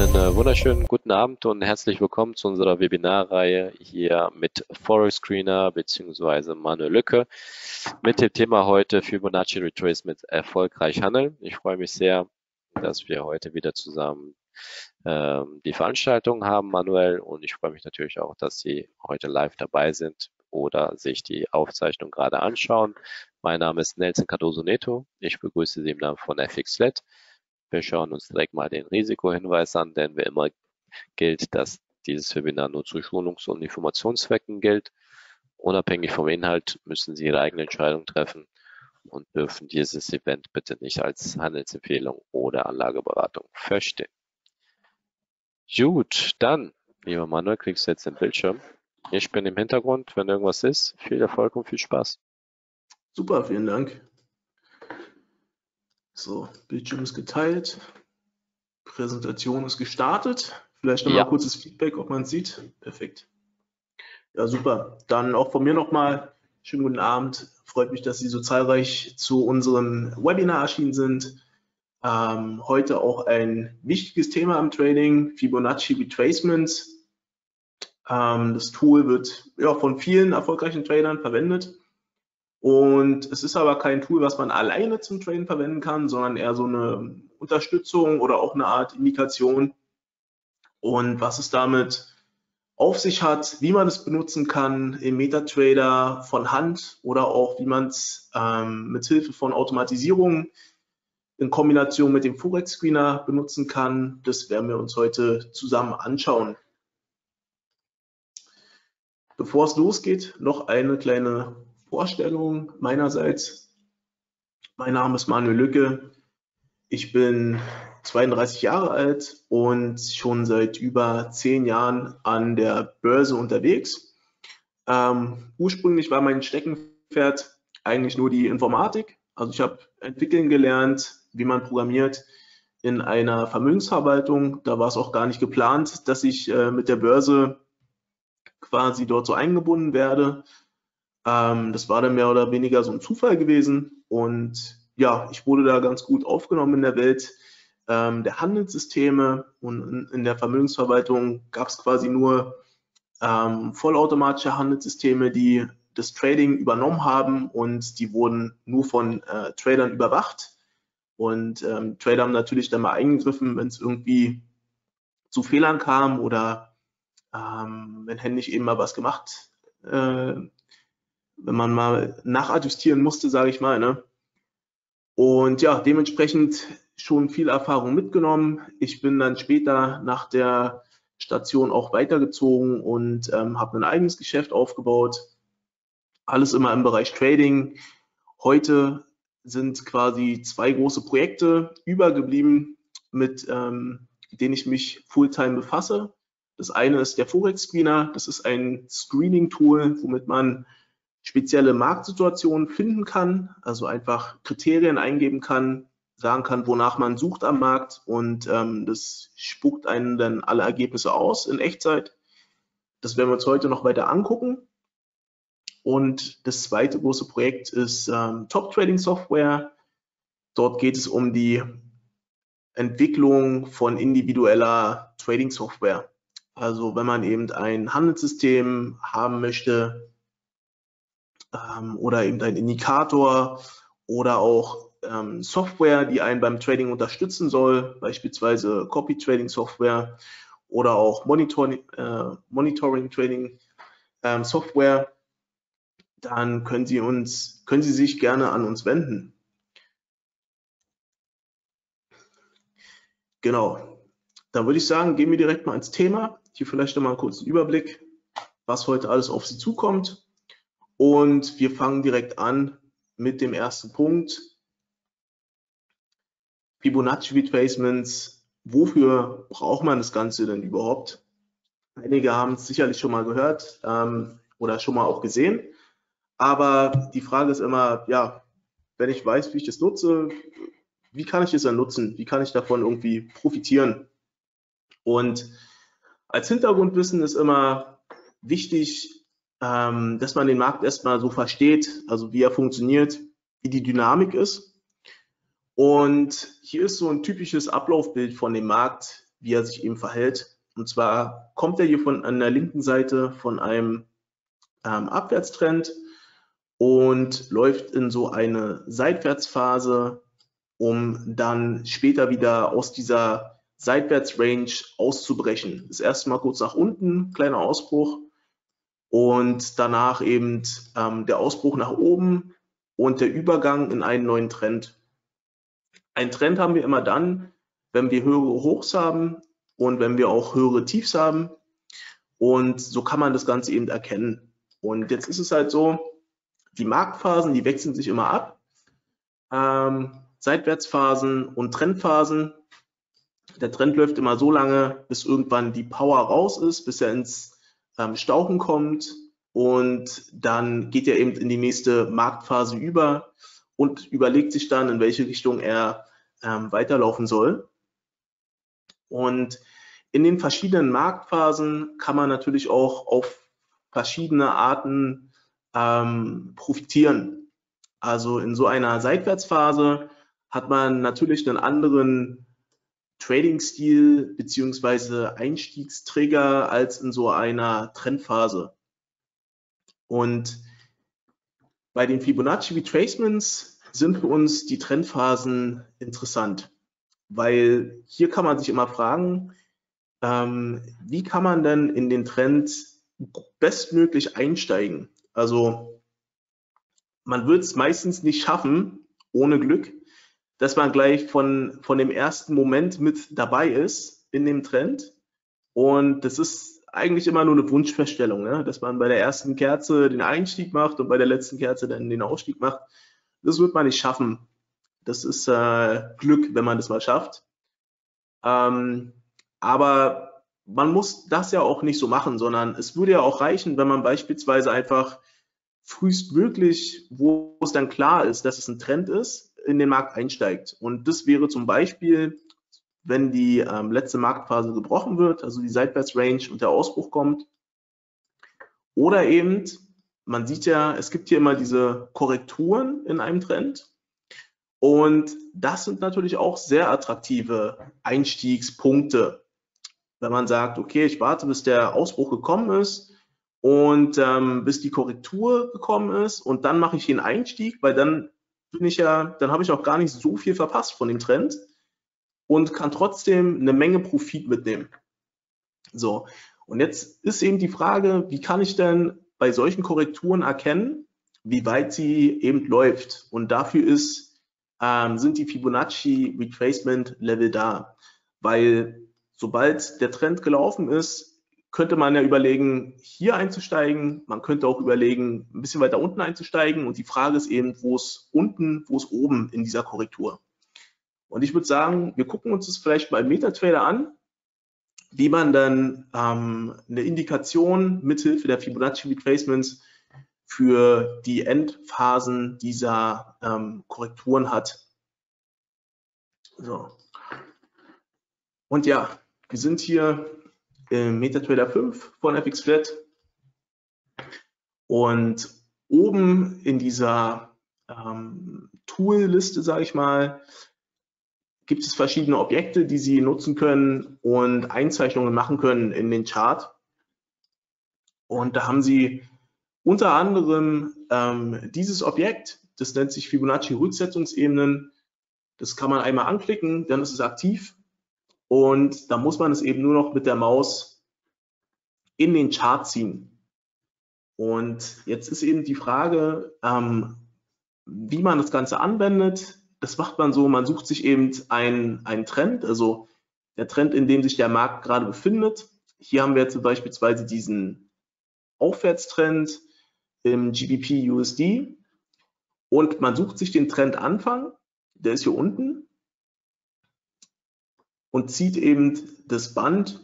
Einen äh, wunderschönen guten Abend und herzlich willkommen zu unserer Webinarreihe hier mit Forex Screener bzw. Manuel Lücke mit dem Thema heute Fibonacci Retracement erfolgreich handeln. Ich freue mich sehr, dass wir heute wieder zusammen ähm, die Veranstaltung haben, Manuel, und ich freue mich natürlich auch, dass Sie heute live dabei sind oder sich die Aufzeichnung gerade anschauen. Mein Name ist Nelson Cardoso Neto. Ich begrüße Sie im Namen von FXLET. Wir schauen uns direkt mal den Risikohinweis an, denn wie immer gilt, dass dieses Webinar nur zu Schulungs- und Informationszwecken gilt. Unabhängig vom Inhalt müssen Sie Ihre eigene Entscheidung treffen und dürfen dieses Event bitte nicht als Handelsempfehlung oder Anlageberatung verstehen. Gut, dann, lieber Manuel, kriegst du jetzt den Bildschirm. Ich bin im Hintergrund, wenn irgendwas ist. Viel Erfolg und viel Spaß. Super, vielen Dank. So, Bildschirm ist geteilt. Präsentation ist gestartet. Vielleicht nochmal ja. kurzes Feedback, ob man es sieht. Perfekt. Ja, super. Dann auch von mir nochmal schönen guten Abend. Freut mich, dass Sie so zahlreich zu unserem Webinar erschienen sind. Ähm, heute auch ein wichtiges Thema im Trading, Fibonacci Retracements. Ähm, das Tool wird ja, von vielen erfolgreichen Tradern verwendet. Und es ist aber kein Tool, was man alleine zum Traden verwenden kann, sondern eher so eine Unterstützung oder auch eine Art Indikation. Und was es damit auf sich hat, wie man es benutzen kann im MetaTrader von Hand oder auch wie man es ähm, mit Hilfe von Automatisierung in Kombination mit dem Forex Screener benutzen kann, das werden wir uns heute zusammen anschauen. Bevor es losgeht, noch eine kleine Vorstellung meinerseits. Mein Name ist Manuel Lücke. Ich bin 32 Jahre alt und schon seit über zehn Jahren an der Börse unterwegs. Ähm, ursprünglich war mein Steckenpferd eigentlich nur die Informatik. Also ich habe entwickeln gelernt, wie man programmiert in einer Vermögensverwaltung. Da war es auch gar nicht geplant, dass ich äh, mit der Börse quasi dort so eingebunden werde. Ähm, das war dann mehr oder weniger so ein Zufall gewesen. Und ja, ich wurde da ganz gut aufgenommen in der Welt ähm, der Handelssysteme und in, in der Vermögensverwaltung gab es quasi nur ähm, vollautomatische Handelssysteme, die das Trading übernommen haben und die wurden nur von äh, Tradern überwacht. Und ähm, Trader haben natürlich dann mal eingegriffen, wenn es irgendwie zu Fehlern kam oder ähm, wenn händisch eben mal was gemacht äh, wenn man mal nachadjustieren musste, sage ich mal. Ne? Und ja, dementsprechend schon viel Erfahrung mitgenommen. Ich bin dann später nach der Station auch weitergezogen und ähm, habe ein eigenes Geschäft aufgebaut. Alles immer im Bereich Trading. Heute sind quasi zwei große Projekte übergeblieben, mit ähm, denen ich mich Fulltime befasse. Das eine ist der Forex Screener. Das ist ein Screening-Tool, womit man spezielle Marktsituationen finden kann, also einfach Kriterien eingeben kann, sagen kann, wonach man sucht am Markt und ähm, das spuckt einen dann alle Ergebnisse aus in Echtzeit. Das werden wir uns heute noch weiter angucken. Und das zweite große Projekt ist ähm, Top Trading Software. Dort geht es um die Entwicklung von individueller Trading Software. Also wenn man eben ein Handelssystem haben möchte, ähm, oder eben ein Indikator oder auch ähm, Software, die einen beim Trading unterstützen soll, beispielsweise Copy Trading Software oder auch Monitoring, äh, Monitoring Trading ähm, Software, dann können Sie uns, können Sie sich gerne an uns wenden. Genau. Dann würde ich sagen, gehen wir direkt mal ins Thema. Hier vielleicht nochmal einen kurzen Überblick, was heute alles auf Sie zukommt. Und wir fangen direkt an mit dem ersten Punkt. Fibonacci Retracements. Wofür braucht man das Ganze denn überhaupt? Einige haben es sicherlich schon mal gehört ähm, oder schon mal auch gesehen. Aber die Frage ist immer, ja, wenn ich weiß, wie ich das nutze, wie kann ich es dann nutzen? Wie kann ich davon irgendwie profitieren? Und als Hintergrundwissen ist immer wichtig, ähm, dass man den Markt erstmal so versteht, also wie er funktioniert, wie die Dynamik ist. Und hier ist so ein typisches Ablaufbild von dem Markt, wie er sich eben verhält. Und zwar kommt er hier von an der linken Seite von einem ähm, Abwärtstrend und läuft in so eine Seitwärtsphase, um dann später wieder aus dieser Seitwärtsrange auszubrechen. Das erste Mal kurz nach unten, kleiner Ausbruch und danach eben ähm, der Ausbruch nach oben und der Übergang in einen neuen Trend. Ein Trend haben wir immer dann, wenn wir höhere Hochs haben und wenn wir auch höhere Tiefs haben. Und so kann man das Ganze eben erkennen. Und jetzt ist es halt so, die Marktphasen, die wechseln sich immer ab. Ähm, Seitwärtsphasen und Trendphasen. Der Trend läuft immer so lange, bis irgendwann die Power raus ist, bis er ins ähm, Stauchen kommt und dann geht er eben in die nächste Marktphase über und überlegt sich dann, in welche Richtung er ähm, weiterlaufen soll. Und in den verschiedenen Marktphasen kann man natürlich auch auf verschiedene Arten ähm, profitieren. Also in so einer Seitwärtsphase hat man natürlich einen anderen Trading-Stil beziehungsweise Einstiegstrigger als in so einer Trendphase. Und bei den Fibonacci Retracements sind für uns die Trendphasen interessant, weil hier kann man sich immer fragen, ähm, wie kann man denn in den Trend bestmöglich einsteigen? Also man wird es meistens nicht schaffen, ohne Glück, dass man gleich von, von dem ersten Moment mit dabei ist in dem Trend. Und das ist eigentlich immer nur eine Wunschverstellung, ne? dass man bei der ersten Kerze den Einstieg macht und bei der letzten Kerze dann den Ausstieg macht. Das wird man nicht schaffen. Das ist äh, Glück, wenn man das mal schafft. Ähm, aber man muss das ja auch nicht so machen, sondern es würde ja auch reichen, wenn man beispielsweise einfach frühestmöglich, wo es dann klar ist, dass es ein Trend ist, in den Markt einsteigt. Und das wäre zum Beispiel wenn die ähm, letzte Marktphase gebrochen wird, also die Seitwärtsrange und der Ausbruch kommt. Oder eben, man sieht ja, es gibt hier immer diese Korrekturen in einem Trend. Und das sind natürlich auch sehr attraktive Einstiegspunkte. Wenn man sagt, okay, ich warte, bis der Ausbruch gekommen ist und ähm, bis die Korrektur gekommen ist und dann mache ich den Einstieg, weil dann bin ich ja, dann habe ich auch gar nicht so viel verpasst von dem Trend und kann trotzdem eine Menge Profit mitnehmen. So, und jetzt ist eben die Frage, wie kann ich denn bei solchen Korrekturen erkennen, wie weit sie eben läuft? Und dafür ist, ähm, sind die Fibonacci Retracement Level da. Weil sobald der Trend gelaufen ist, könnte man ja überlegen, hier einzusteigen. Man könnte auch überlegen, ein bisschen weiter unten einzusteigen. Und die Frage ist eben, wo es unten, wo es oben in dieser Korrektur. Und ich würde sagen, wir gucken uns das vielleicht im MetaTrader an, wie man dann ähm, eine Indikation mithilfe der Fibonacci Retracements für die Endphasen dieser ähm, Korrekturen hat. So. Und ja, wir sind hier im MetaTrader 5 von FXFlat und oben in dieser ähm, Tool-Liste, sage ich mal, gibt es verschiedene Objekte, die Sie nutzen können und Einzeichnungen machen können in den Chart. Und da haben Sie unter anderem ähm, dieses Objekt, das nennt sich Fibonacci Rücksetzungsebenen. Das kann man einmal anklicken, dann ist es aktiv und da muss man es eben nur noch mit der Maus in den Chart ziehen. Und jetzt ist eben die Frage, ähm, wie man das Ganze anwendet das macht man so, man sucht sich eben einen, Trend, also der Trend, in dem sich der Markt gerade befindet. Hier haben wir jetzt beispielsweise diesen Aufwärtstrend im GBP USD und man sucht sich den Trendanfang, der ist hier unten und zieht eben das Band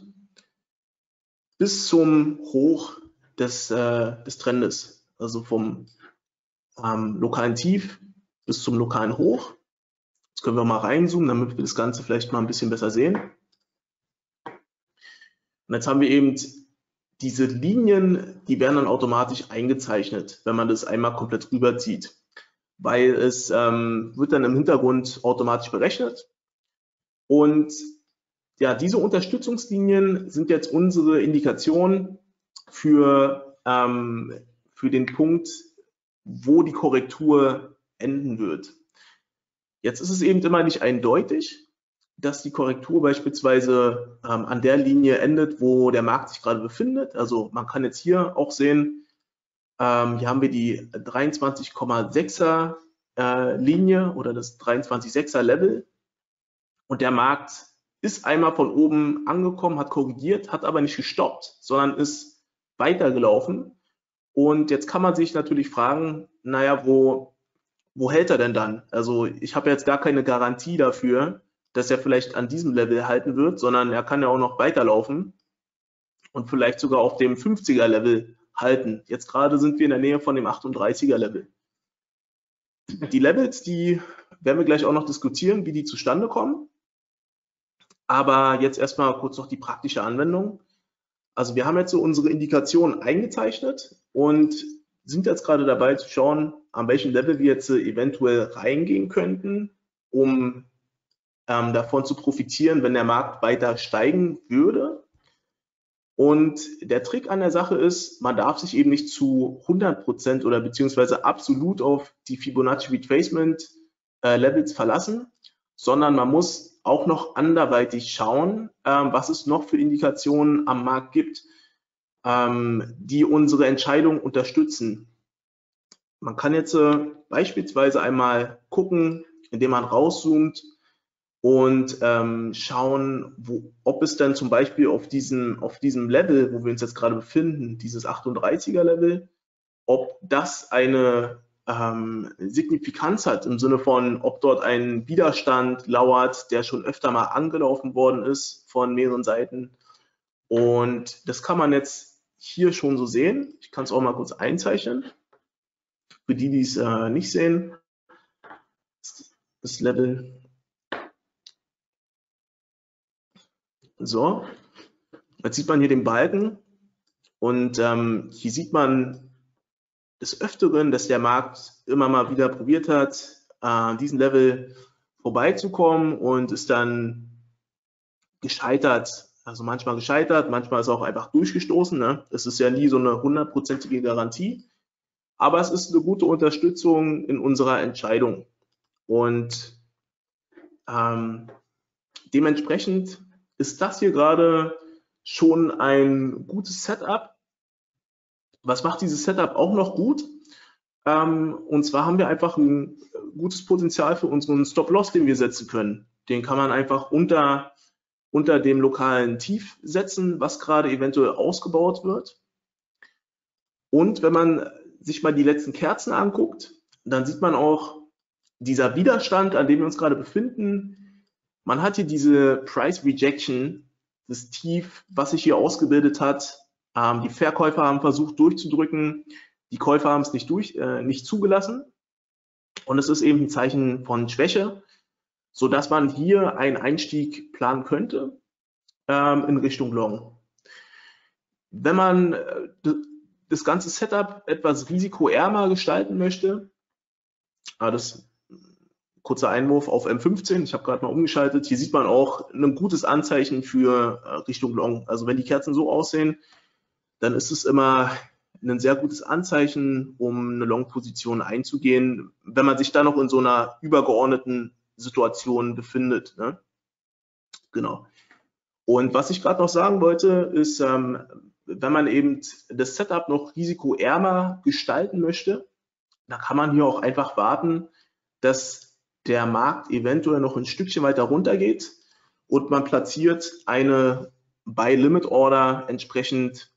bis zum Hoch des, äh, des Trendes, also vom ähm, lokalen Tief bis zum lokalen Hoch. Jetzt können wir mal reinzoomen, damit wir das Ganze vielleicht mal ein bisschen besser sehen. Und jetzt haben wir eben diese Linien, die werden dann automatisch eingezeichnet, wenn man das einmal komplett rüberzieht, weil es ähm, wird dann im Hintergrund automatisch berechnet und ja, diese Unterstützungslinien sind jetzt unsere Indikation für, ähm, für den Punkt, wo die Korrektur enden wird. Jetzt ist es eben immer nicht eindeutig, dass die Korrektur beispielsweise ähm, an der Linie endet, wo der Markt sich gerade befindet. Also man kann jetzt hier auch sehen, ähm, hier haben wir die 23,6er äh, Linie oder das 23,6er Level und der Markt ist einmal von oben angekommen, hat korrigiert, hat aber nicht gestoppt, sondern ist weitergelaufen. Und jetzt kann man sich natürlich fragen, naja, wo, wo hält er denn dann? Also ich habe jetzt gar keine Garantie dafür, dass er vielleicht an diesem Level halten wird, sondern er kann ja auch noch weiterlaufen und vielleicht sogar auf dem 50er Level halten. Jetzt gerade sind wir in der Nähe von dem 38er Level. Die Levels, die werden wir gleich auch noch diskutieren, wie die zustande kommen. Aber jetzt erstmal kurz noch die praktische Anwendung. Also wir haben jetzt so unsere Indikation eingezeichnet und sind jetzt gerade dabei zu schauen, an welchem Level wir jetzt eventuell reingehen könnten, um ähm, davon zu profitieren, wenn der Markt weiter steigen würde. Und der Trick an der Sache ist, man darf sich eben nicht zu 100 Prozent oder beziehungsweise absolut auf die Fibonacci Retracement äh, Levels verlassen, sondern man muss auch noch anderweitig schauen, ähm, was es noch für Indikationen am Markt gibt, ähm, die unsere Entscheidung unterstützen. Man kann jetzt äh, beispielsweise einmal gucken, indem man rauszoomt, und ähm, schauen, wo, ob es dann zum Beispiel auf diesem, auf diesem Level, wo wir uns jetzt gerade befinden, dieses 38er Level, ob das eine ähm, Signifikanz hat im Sinne von, ob dort ein Widerstand lauert, der schon öfter mal angelaufen worden ist von mehreren Seiten. Und das kann man jetzt hier schon so sehen. Ich kann es auch mal kurz einzeichnen. Für die, die es äh, nicht sehen, das Level So, jetzt sieht man hier den Balken und ähm, hier sieht man des Öfteren, dass der Markt immer mal wieder probiert hat, äh, diesen Level vorbeizukommen und ist dann gescheitert. Also manchmal gescheitert, manchmal ist auch einfach durchgestoßen. Ne? Das ist ja nie so eine hundertprozentige Garantie. Aber es ist eine gute Unterstützung in unserer Entscheidung. Und ähm, dementsprechend ist das hier gerade schon ein gutes Setup. Was macht dieses Setup auch noch gut? Ähm, und zwar haben wir einfach ein gutes Potenzial für unseren Stop-Loss, den wir setzen können. Den kann man einfach unter, unter dem lokalen Tief setzen, was gerade eventuell ausgebaut wird. Und wenn man sich mal die letzten Kerzen anguckt, dann sieht man auch, dieser Widerstand, an dem wir uns gerade befinden, man hat hier diese Price Rejection, das Tief, was sich hier ausgebildet hat. Ähm, die Verkäufer haben versucht durchzudrücken, die Käufer haben es nicht, durch, äh, nicht zugelassen. Und es ist eben ein Zeichen von Schwäche, so dass man hier einen Einstieg planen könnte ähm, in Richtung Long. Wenn man äh, das ganze Setup etwas risikoärmer gestalten möchte, ah, das kurzer Einwurf auf M15. Ich habe gerade mal umgeschaltet. Hier sieht man auch ein gutes Anzeichen für äh, Richtung Long. Also wenn die Kerzen so aussehen, dann ist es immer ein sehr gutes Anzeichen, um eine Long-Position einzugehen, wenn man sich dann noch in so einer übergeordneten Situation befindet. Ne? Genau. Und was ich gerade noch sagen wollte, ist, ähm, wenn man eben das Setup noch risikoärmer gestalten möchte, da kann man hier auch einfach warten, dass der Markt eventuell noch ein Stückchen weiter runter geht und man platziert eine Buy-Limit-Order entsprechend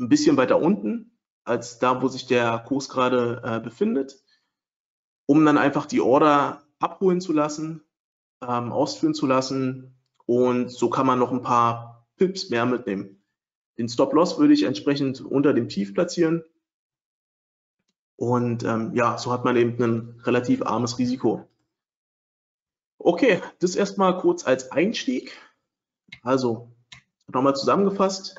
ein bisschen weiter unten als da, wo sich der Kurs gerade äh, befindet, um dann einfach die Order abholen zu lassen, ähm, ausführen zu lassen und so kann man noch ein paar Pips mehr mitnehmen. Den Stop-Loss würde ich entsprechend unter dem Tief platzieren und ähm, ja, so hat man eben ein relativ armes Risiko. Okay, das erstmal kurz als Einstieg. Also nochmal zusammengefasst.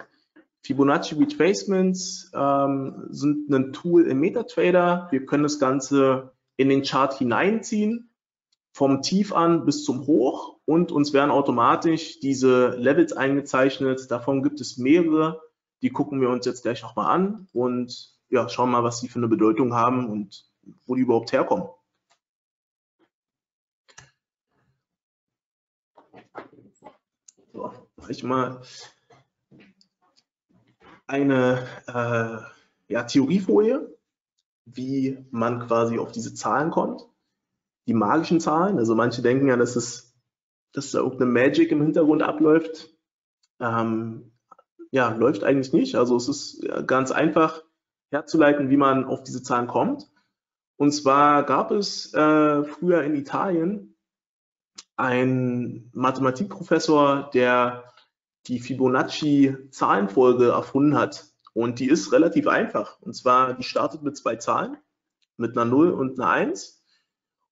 Fibonacci Retracements ähm, sind ein Tool im MetaTrader. Wir können das Ganze in den Chart hineinziehen vom Tief an bis zum Hoch und uns werden automatisch diese Levels eingezeichnet. Davon gibt es mehrere. Die gucken wir uns jetzt gleich nochmal an und ja, schauen mal, was die für eine Bedeutung haben und wo die überhaupt herkommen. So, ich mal eine äh, ja, Theoriefolie, wie man quasi auf diese Zahlen kommt die magischen Zahlen. Also manche denken ja, dass es, dass da irgendeine Magic im Hintergrund abläuft. Ähm, ja, läuft eigentlich nicht. Also es ist ganz einfach herzuleiten, wie man auf diese Zahlen kommt. Und zwar gab es äh, früher in Italien einen Mathematikprofessor, der die Fibonacci-Zahlenfolge erfunden hat. Und die ist relativ einfach. Und zwar, die startet mit zwei Zahlen, mit einer 0 und einer 1.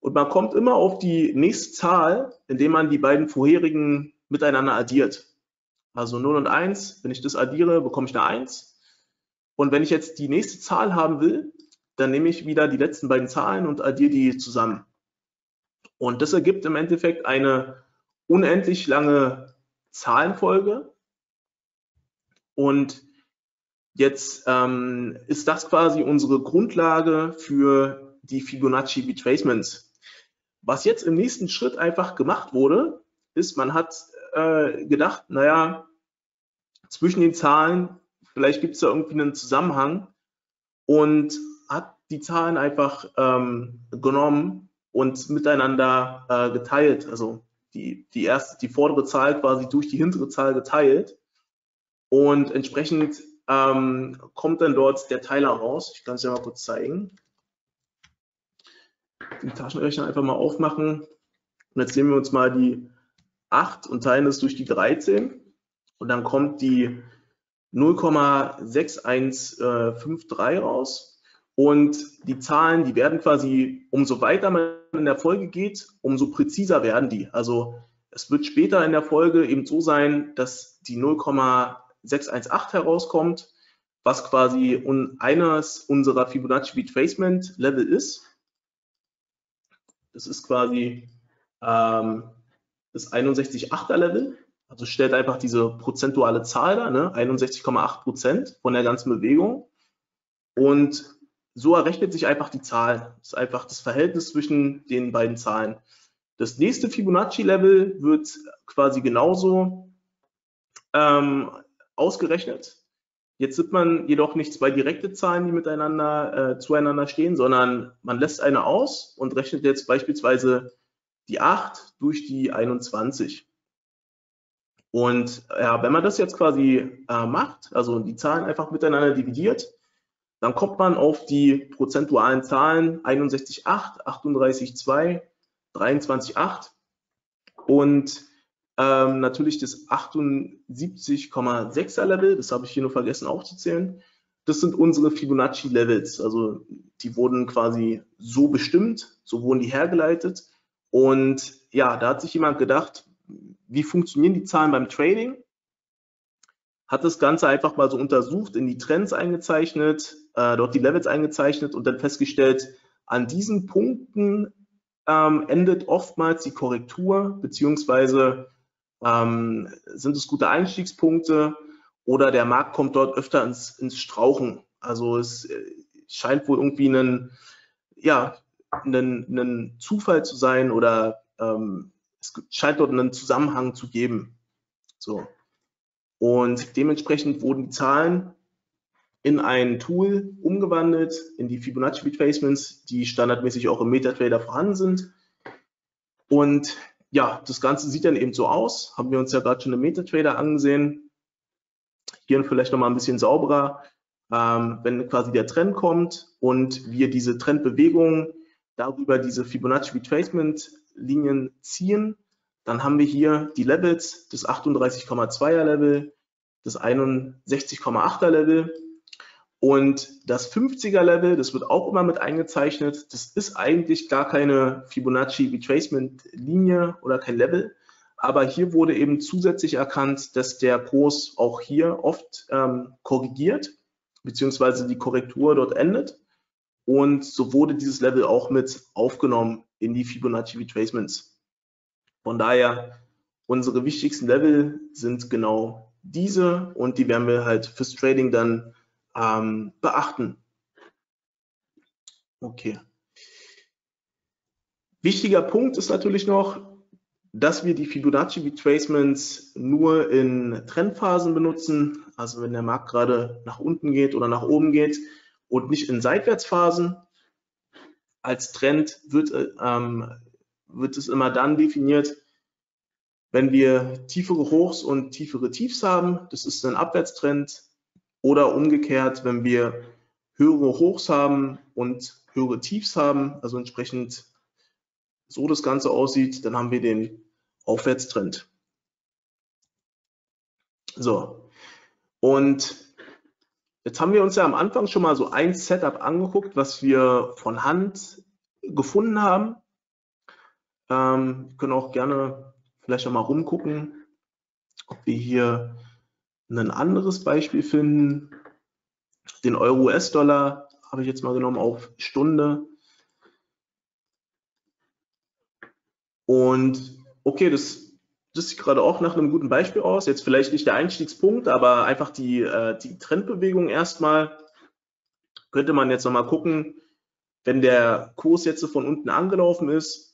Und man kommt immer auf die nächste Zahl, indem man die beiden vorherigen miteinander addiert. Also 0 und 1, wenn ich das addiere, bekomme ich eine 1. Und wenn ich jetzt die nächste Zahl haben will, dann nehme ich wieder die letzten beiden Zahlen und addiere die zusammen. Und das ergibt im Endeffekt eine unendlich lange Zahlenfolge. Und jetzt ähm, ist das quasi unsere Grundlage für die Fibonacci Retracements. Was jetzt im nächsten Schritt einfach gemacht wurde, ist, man hat äh, gedacht, naja, zwischen den Zahlen, vielleicht gibt es da irgendwie einen Zusammenhang und hat die Zahlen einfach ähm, genommen und miteinander äh, geteilt. Also die, die erste, die vordere Zahl quasi durch die hintere Zahl geteilt. Und entsprechend ähm, kommt dann dort der Teiler raus. Ich kann es ja mal kurz zeigen den Taschenrechner einfach mal aufmachen. Und jetzt nehmen wir uns mal die 8 und teilen das durch die 13. Und dann kommt die 0,6153 raus. Und die Zahlen, die werden quasi, umso weiter man in der Folge geht, umso präziser werden die. Also es wird später in der Folge eben so sein, dass die 0,618 herauskommt, was quasi eines unserer Fibonacci Retracement Level ist. Das ist quasi ähm, das 61,8er Level. Also stellt einfach diese prozentuale Zahl da, ne? 61,8 Prozent von der ganzen Bewegung. Und so errechnet sich einfach die Zahl. Das ist einfach das Verhältnis zwischen den beiden Zahlen. Das nächste Fibonacci-Level wird quasi genauso ähm, ausgerechnet. Jetzt sieht man jedoch nicht zwei direkte Zahlen, die miteinander äh, zueinander stehen, sondern man lässt eine aus und rechnet jetzt beispielsweise die 8 durch die 21. Und ja, wenn man das jetzt quasi äh, macht, also die Zahlen einfach miteinander dividiert, dann kommt man auf die prozentualen Zahlen 61,8, 38,2, 23,8 und ähm, natürlich das 78,6er Level, das habe ich hier nur vergessen aufzuzählen. Das sind unsere Fibonacci Levels. Also die wurden quasi so bestimmt, so wurden die hergeleitet. Und ja, da hat sich jemand gedacht, wie funktionieren die Zahlen beim Trading? Hat das Ganze einfach mal so untersucht, in die Trends eingezeichnet, äh, dort die Levels eingezeichnet und dann festgestellt, an diesen Punkten ähm, endet oftmals die Korrektur, beziehungsweise ähm, sind es gute Einstiegspunkte oder der Markt kommt dort öfter ins, ins Strauchen? Also es äh, scheint wohl irgendwie ein, ja, ein, ein Zufall zu sein oder ähm, es scheint dort einen Zusammenhang zu geben. So. Und dementsprechend wurden die Zahlen in ein Tool umgewandelt, in die Fibonacci Retracements, die standardmäßig auch im MetaTrader vorhanden sind. Und ja, das Ganze sieht dann eben so aus. Haben wir uns ja gerade schon im MetaTrader angesehen. Hier vielleicht nochmal ein bisschen sauberer. Ähm, wenn quasi der Trend kommt und wir diese Trendbewegung darüber diese Fibonacci Retracement Linien ziehen, dann haben wir hier die Levels, das 38,2er Level, das 61,8er Level und das 50er Level, das wird auch immer mit eingezeichnet. Das ist eigentlich gar keine Fibonacci Retracement Linie oder kein Level. Aber hier wurde eben zusätzlich erkannt, dass der Kurs auch hier oft ähm, korrigiert, beziehungsweise die Korrektur dort endet. Und so wurde dieses Level auch mit aufgenommen in die Fibonacci Retracements. Von daher, unsere wichtigsten Level sind genau diese und die werden wir halt fürs Trading dann ähm, beachten. Okay. Wichtiger Punkt ist natürlich noch, dass wir die Fibonacci Retracements nur in Trendphasen benutzen, also wenn der Markt gerade nach unten geht oder nach oben geht und nicht in Seitwärtsphasen. Als Trend wird, ähm, wird es immer dann definiert, wenn wir tiefere Hochs und tiefere Tiefs haben, das ist ein Abwärtstrend, oder umgekehrt, wenn wir höhere Hochs haben und höhere Tiefs haben, also entsprechend so das Ganze aussieht, dann haben wir den Aufwärtstrend. So, und jetzt haben wir uns ja am Anfang schon mal so ein Setup angeguckt, was wir von Hand gefunden haben. Ähm, können auch gerne vielleicht noch mal rumgucken, ob wir hier ein anderes Beispiel finden. Den Euro-US-Dollar habe ich jetzt mal genommen auf Stunde. Und okay, das, das sieht gerade auch nach einem guten Beispiel aus. Jetzt vielleicht nicht der Einstiegspunkt, aber einfach die, äh, die Trendbewegung erstmal. Könnte man jetzt nochmal gucken, wenn der Kurs jetzt von unten angelaufen ist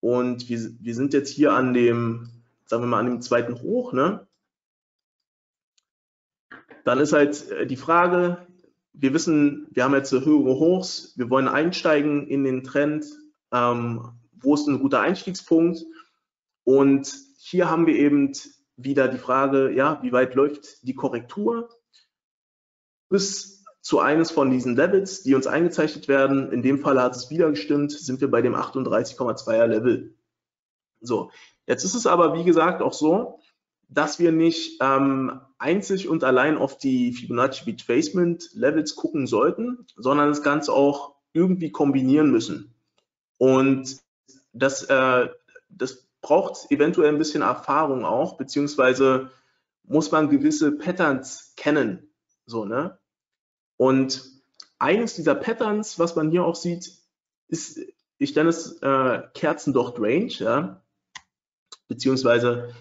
und wir, wir sind jetzt hier an dem, sagen wir mal, an dem zweiten Hoch, ne? Dann ist halt äh, die Frage, wir wissen, wir haben jetzt höhere Hochs, wir wollen einsteigen in den Trend, ähm, wo ist ein guter Einstiegspunkt? Und hier haben wir eben wieder die Frage, ja, wie weit läuft die Korrektur bis zu eines von diesen Levels, die uns eingezeichnet werden. In dem Fall hat es wieder gestimmt, sind wir bei dem 38,2er Level. So, jetzt ist es aber, wie gesagt, auch so, dass wir nicht ähm, einzig und allein auf die Fibonacci Retracement Levels gucken sollten, sondern das Ganze auch irgendwie kombinieren müssen. Und das, äh, das braucht eventuell ein bisschen Erfahrung auch, beziehungsweise muss man gewisse Patterns kennen. So, ne? Und eines dieser Patterns, was man hier auch sieht, ist, ich nenne es äh, Kerzendocht Range, ja? beziehungsweise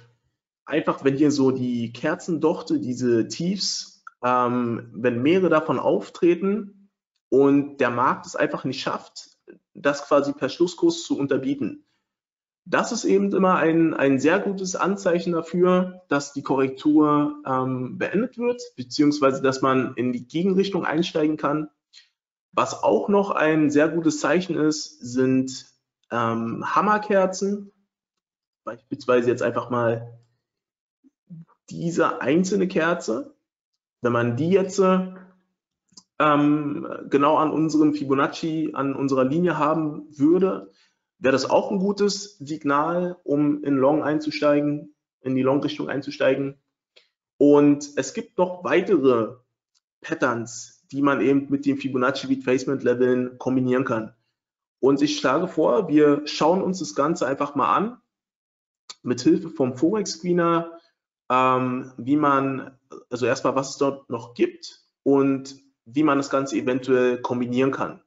einfach, wenn hier so die Kerzendochte, diese Tiefs, ähm, wenn mehrere davon auftreten und der Markt es einfach nicht schafft, das quasi per Schlusskurs zu unterbieten. Das ist eben immer ein, ein sehr gutes Anzeichen dafür, dass die Korrektur ähm, beendet wird, beziehungsweise dass man in die Gegenrichtung einsteigen kann. Was auch noch ein sehr gutes Zeichen ist, sind ähm, Hammerkerzen. Beispielsweise jetzt einfach mal diese einzelne Kerze, wenn man die jetzt ähm, genau an unserem Fibonacci, an unserer Linie haben würde, wäre das auch ein gutes Signal, um in Long einzusteigen, in die Long-Richtung einzusteigen. Und es gibt noch weitere Patterns, die man eben mit den Fibonacci Retracement Leveln kombinieren kann. Und ich schlage vor, wir schauen uns das Ganze einfach mal an, mit Hilfe vom Forex Screener, ähm, wie man, also erstmal, was es dort noch gibt und wie man das Ganze eventuell kombinieren kann.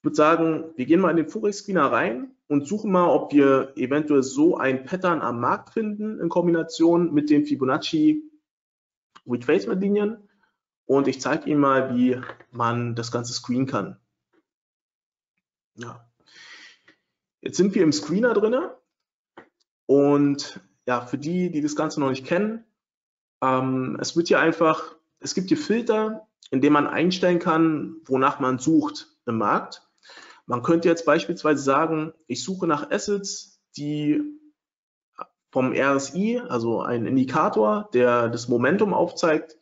Ich würde sagen, wir gehen mal in den Forex Screener rein und suchen mal, ob wir eventuell so ein Pattern am Markt finden in Kombination mit den Fibonacci Retracement Linien. Und ich zeige Ihnen mal, wie man das Ganze screenen kann. Ja. Jetzt sind wir im Screener drin und ja, für die, die das Ganze noch nicht kennen, ähm, es wird hier einfach, es gibt hier Filter, in denen man einstellen kann, wonach man sucht im Markt. Man könnte jetzt beispielsweise sagen, ich suche nach Assets, die vom RSI, also ein Indikator, der das Momentum aufzeigt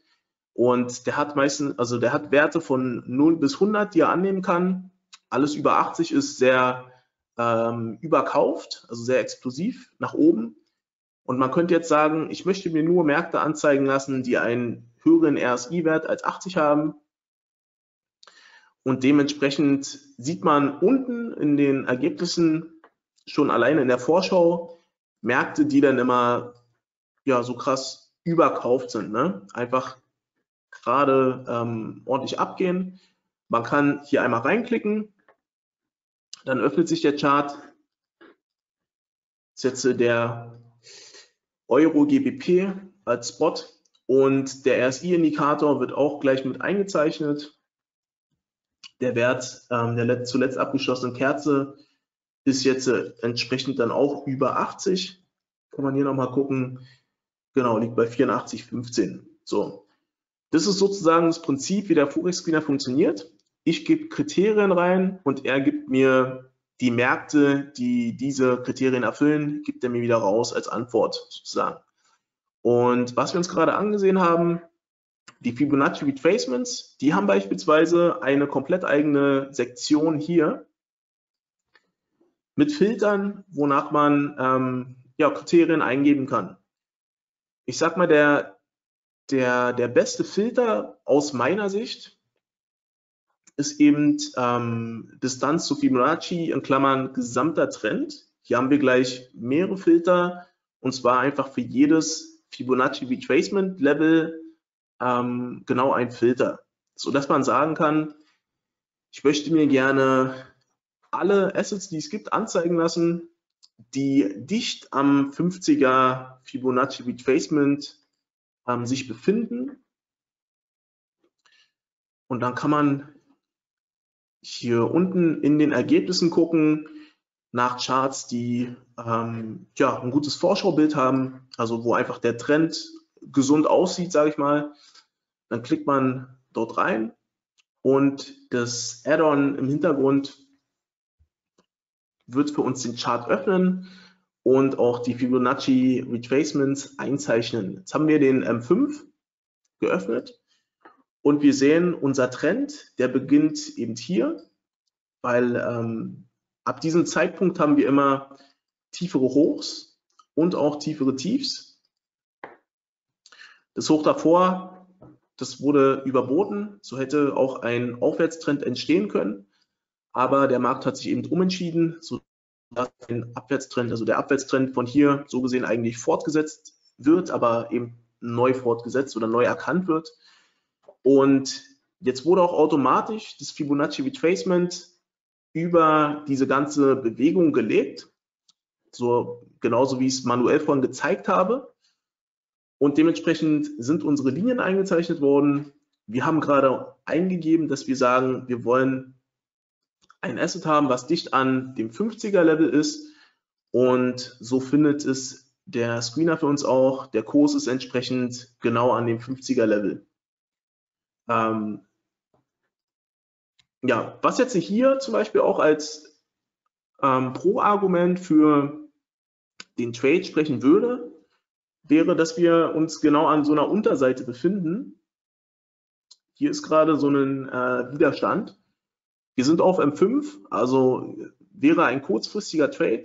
und der hat meistens, also der hat Werte von 0 bis 100, die er annehmen kann. Alles über 80 ist sehr ähm, überkauft, also sehr explosiv nach oben. Und man könnte jetzt sagen, ich möchte mir nur Märkte anzeigen lassen, die einen höheren RSI-Wert als 80 haben. Und dementsprechend sieht man unten in den Ergebnissen schon alleine in der Vorschau Märkte, die dann immer ja so krass überkauft sind. Ne? Einfach gerade ähm, ordentlich abgehen. Man kann hier einmal reinklicken Dann öffnet sich der Chart. Ich setze der Euro GBP als Spot und der RSI-Indikator wird auch gleich mit eingezeichnet. Der Wert ähm, der zuletzt abgeschlossenen Kerze ist jetzt äh, entsprechend dann auch über 80. Kann man hier nochmal gucken. Genau, liegt bei 84,15. So. Das ist sozusagen das Prinzip, wie der Forex Screener funktioniert. Ich gebe Kriterien rein und er gibt mir die Märkte, die diese Kriterien erfüllen, gibt er mir wieder raus als Antwort sozusagen. Und was wir uns gerade angesehen haben, die Fibonacci Retracements, die haben beispielsweise eine komplett eigene Sektion hier mit Filtern, wonach man ähm, ja, Kriterien eingeben kann. Ich sag mal, der, der, der beste Filter aus meiner Sicht ist eben ähm, Distanz zu Fibonacci in Klammern gesamter Trend. Hier haben wir gleich mehrere Filter und zwar einfach für jedes Fibonacci Retracement Level ähm, genau ein Filter, so dass man sagen kann, ich möchte mir gerne alle Assets, die es gibt, anzeigen lassen, die dicht am 50er Fibonacci Retracement ähm, sich befinden. Und dann kann man hier unten in den Ergebnissen gucken nach Charts, die ähm, ja, ein gutes Vorschaubild haben, also wo einfach der Trend gesund aussieht, sage ich mal. Dann klickt man dort rein und das Add-on im Hintergrund wird für uns den Chart öffnen und auch die Fibonacci Retracements einzeichnen. Jetzt haben wir den M5 geöffnet und wir sehen, unser Trend, der beginnt eben hier, weil ähm, ab diesem Zeitpunkt haben wir immer tiefere Hochs und auch tiefere Tiefs. Das Hoch davor, das wurde überboten, so hätte auch ein Aufwärtstrend entstehen können aber der Markt hat sich eben umentschieden, sodass ein Abwärtstrend, also der Abwärtstrend von hier so gesehen eigentlich fortgesetzt wird, aber eben neu fortgesetzt oder neu erkannt wird. Und jetzt wurde auch automatisch das Fibonacci Retracement über diese ganze Bewegung gelegt, so genauso wie ich es manuell vorhin gezeigt habe. Und dementsprechend sind unsere Linien eingezeichnet worden. Wir haben gerade eingegeben, dass wir sagen, wir wollen ein Asset haben, was dicht an dem 50er Level ist und so findet es der Screener für uns auch. Der Kurs ist entsprechend genau an dem 50er Level. Ähm, ja, was jetzt hier zum Beispiel auch als ähm, Pro-Argument für den Trade sprechen würde, wäre, dass wir uns genau an so einer Unterseite befinden. Hier ist gerade so ein äh, Widerstand wir sind auf M5, also wäre ein kurzfristiger Trade,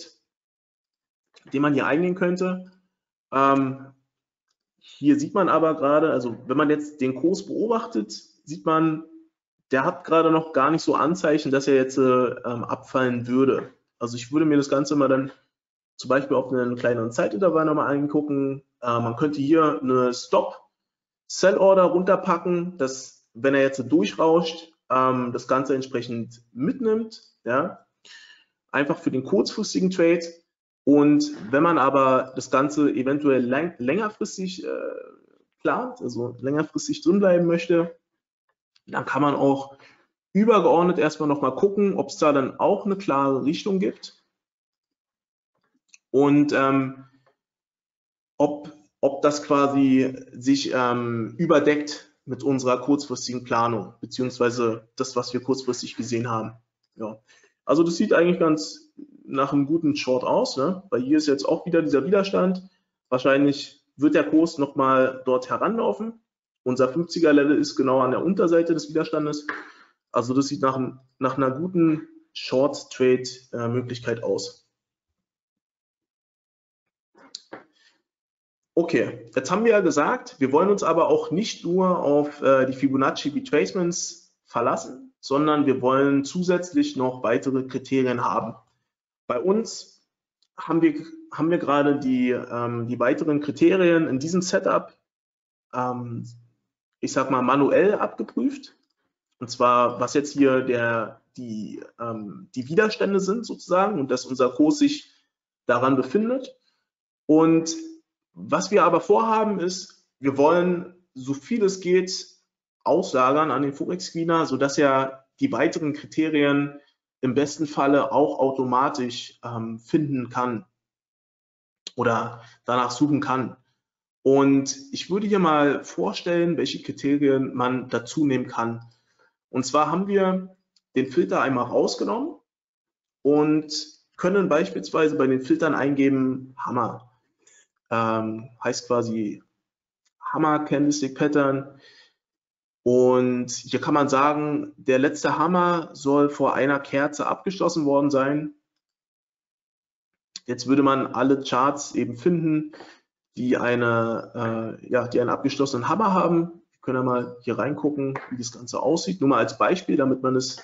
den man hier eingehen könnte. Ähm, hier sieht man aber gerade, also wenn man jetzt den Kurs beobachtet, sieht man, der hat gerade noch gar nicht so Anzeichen, dass er jetzt äh, abfallen würde. Also ich würde mir das Ganze mal dann zum Beispiel auf einen kleineren Zeitintervall nochmal angucken. Äh, man könnte hier eine Stop-Sell-Order runterpacken, dass wenn er jetzt durchrauscht, ähm, das Ganze entsprechend mitnimmt, ja, einfach für den kurzfristigen Trade. Und wenn man aber das Ganze eventuell lang, längerfristig äh, plant, also längerfristig drin bleiben möchte, dann kann man auch übergeordnet erstmal nochmal gucken, ob es da dann auch eine klare Richtung gibt und ähm, ob, ob das quasi sich ähm, überdeckt mit unserer kurzfristigen Planung, beziehungsweise das, was wir kurzfristig gesehen haben. Ja. Also das sieht eigentlich ganz nach einem guten Short aus, ne? weil hier ist jetzt auch wieder dieser Widerstand. Wahrscheinlich wird der Kurs nochmal dort heranlaufen. Unser 50er Level ist genau an der Unterseite des Widerstandes. Also das sieht nach, nach einer guten Short Trade äh, aus. Okay, jetzt haben wir ja gesagt, wir wollen uns aber auch nicht nur auf äh, die Fibonacci Retracements verlassen, sondern wir wollen zusätzlich noch weitere Kriterien haben. Bei uns haben wir, haben wir gerade die, ähm, die weiteren Kriterien in diesem Setup, ähm, ich sag mal, manuell abgeprüft. Und zwar, was jetzt hier der, die, ähm, die Widerstände sind sozusagen und dass unser Kurs sich daran befindet. Und was wir aber vorhaben ist, wir wollen so viel es geht auslagern an den Forex-Screener, sodass er die weiteren Kriterien im besten Falle auch automatisch ähm, finden kann oder danach suchen kann. Und ich würde hier mal vorstellen, welche Kriterien man dazu nehmen kann. Und zwar haben wir den Filter einmal rausgenommen und können beispielsweise bei den Filtern eingeben Hammer. Ähm, heißt quasi Hammer Candlestick Pattern. Und hier kann man sagen, der letzte Hammer soll vor einer Kerze abgeschlossen worden sein. Jetzt würde man alle Charts eben finden, die, eine, äh, ja, die einen abgeschlossenen Hammer haben. Wir können ja mal hier reingucken, wie das Ganze aussieht. Nur mal als Beispiel, damit man es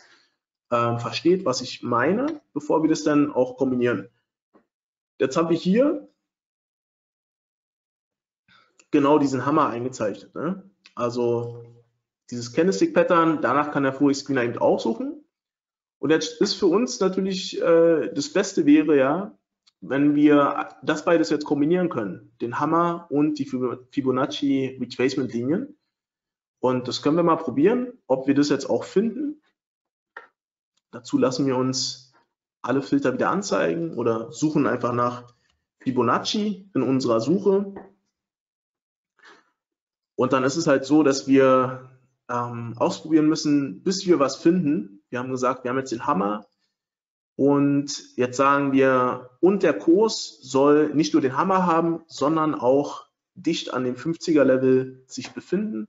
äh, versteht, was ich meine, bevor wir das dann auch kombinieren. Jetzt habe ich hier genau diesen Hammer eingezeichnet. Ne? Also dieses Candlestick Pattern, danach kann der Forex Screener eben auch suchen. Und jetzt ist für uns natürlich äh, das Beste wäre ja, wenn wir das beides jetzt kombinieren können, den Hammer und die Fibonacci Retracement Linien. Und das können wir mal probieren, ob wir das jetzt auch finden. Dazu lassen wir uns alle Filter wieder anzeigen oder suchen einfach nach Fibonacci in unserer Suche. Und dann ist es halt so, dass wir ähm, ausprobieren müssen, bis wir was finden. Wir haben gesagt, wir haben jetzt den Hammer, und jetzt sagen wir, und der Kurs soll nicht nur den Hammer haben, sondern auch dicht an dem 50er Level sich befinden.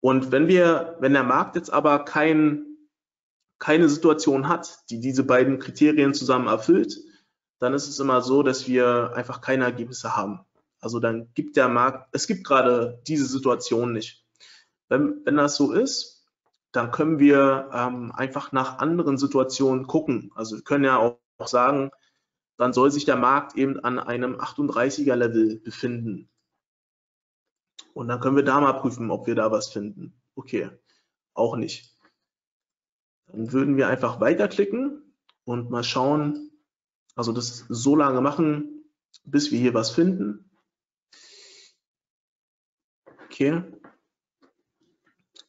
Und wenn wir, wenn der Markt jetzt aber kein, keine Situation hat, die diese beiden Kriterien zusammen erfüllt, dann ist es immer so, dass wir einfach keine Ergebnisse haben. Also dann gibt der Markt, es gibt gerade diese Situation nicht. Wenn, wenn das so ist, dann können wir ähm, einfach nach anderen Situationen gucken. Also wir können ja auch, auch sagen, dann soll sich der Markt eben an einem 38er Level befinden. Und dann können wir da mal prüfen, ob wir da was finden. Okay, auch nicht. Dann würden wir einfach weiterklicken und mal schauen, also das so lange machen, bis wir hier was finden. Okay,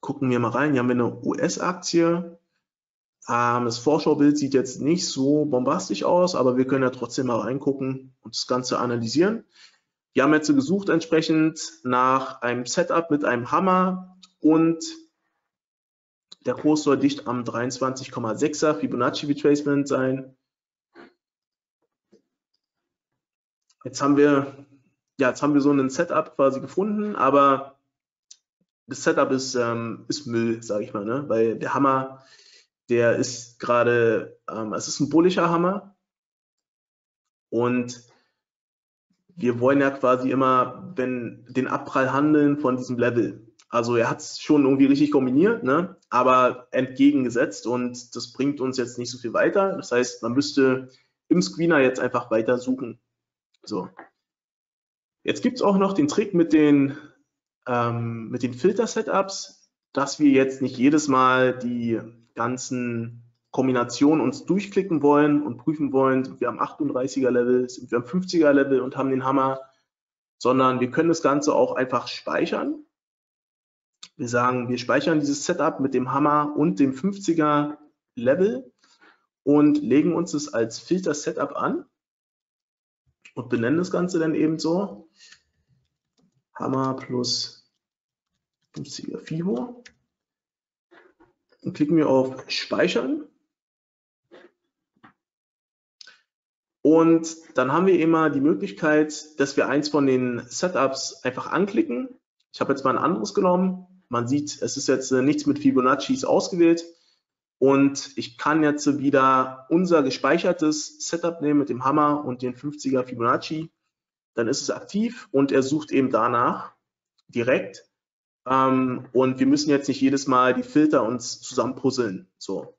gucken wir mal rein. Hier haben wir eine US-Aktie. Ähm, das Vorschaubild sieht jetzt nicht so bombastisch aus, aber wir können ja trotzdem mal reingucken und das Ganze analysieren. Wir haben jetzt gesucht entsprechend nach einem Setup mit einem Hammer und der Kurs soll dicht am 23,6er Fibonacci Retracement sein. Jetzt haben wir, ja, jetzt haben wir so einen Setup quasi gefunden, aber das Setup ist, ähm, ist Müll, sage ich mal, ne? weil der Hammer, der ist gerade, ähm, es ist ein bullischer Hammer und wir wollen ja quasi immer wenn, den Abprall handeln von diesem Level. Also er hat es schon irgendwie richtig kombiniert, ne? aber entgegengesetzt und das bringt uns jetzt nicht so viel weiter. Das heißt, man müsste im Screener jetzt einfach weiter suchen. So. Jetzt gibt es auch noch den Trick mit den ähm, mit den Filter-Setups, dass wir jetzt nicht jedes Mal die ganzen Kombinationen uns durchklicken wollen und prüfen wollen, sind wir am 38er Level, sind wir am 50er Level und haben den Hammer, sondern wir können das Ganze auch einfach speichern. Wir sagen, wir speichern dieses Setup mit dem Hammer und dem 50er Level und legen uns das als Filter-Setup an und benennen das Ganze dann eben so. Hammer plus 50er FIBO. Dann klicken wir auf Speichern. Und dann haben wir immer die Möglichkeit, dass wir eins von den Setups einfach anklicken. Ich habe jetzt mal ein anderes genommen. Man sieht, es ist jetzt äh, nichts mit Fibonaccis ausgewählt. Und ich kann jetzt wieder unser gespeichertes Setup nehmen mit dem Hammer und den 50er Fibonacci. Dann ist es aktiv und er sucht eben danach direkt. Ähm, und wir müssen jetzt nicht jedes Mal die Filter uns zusammenpuzzeln. So.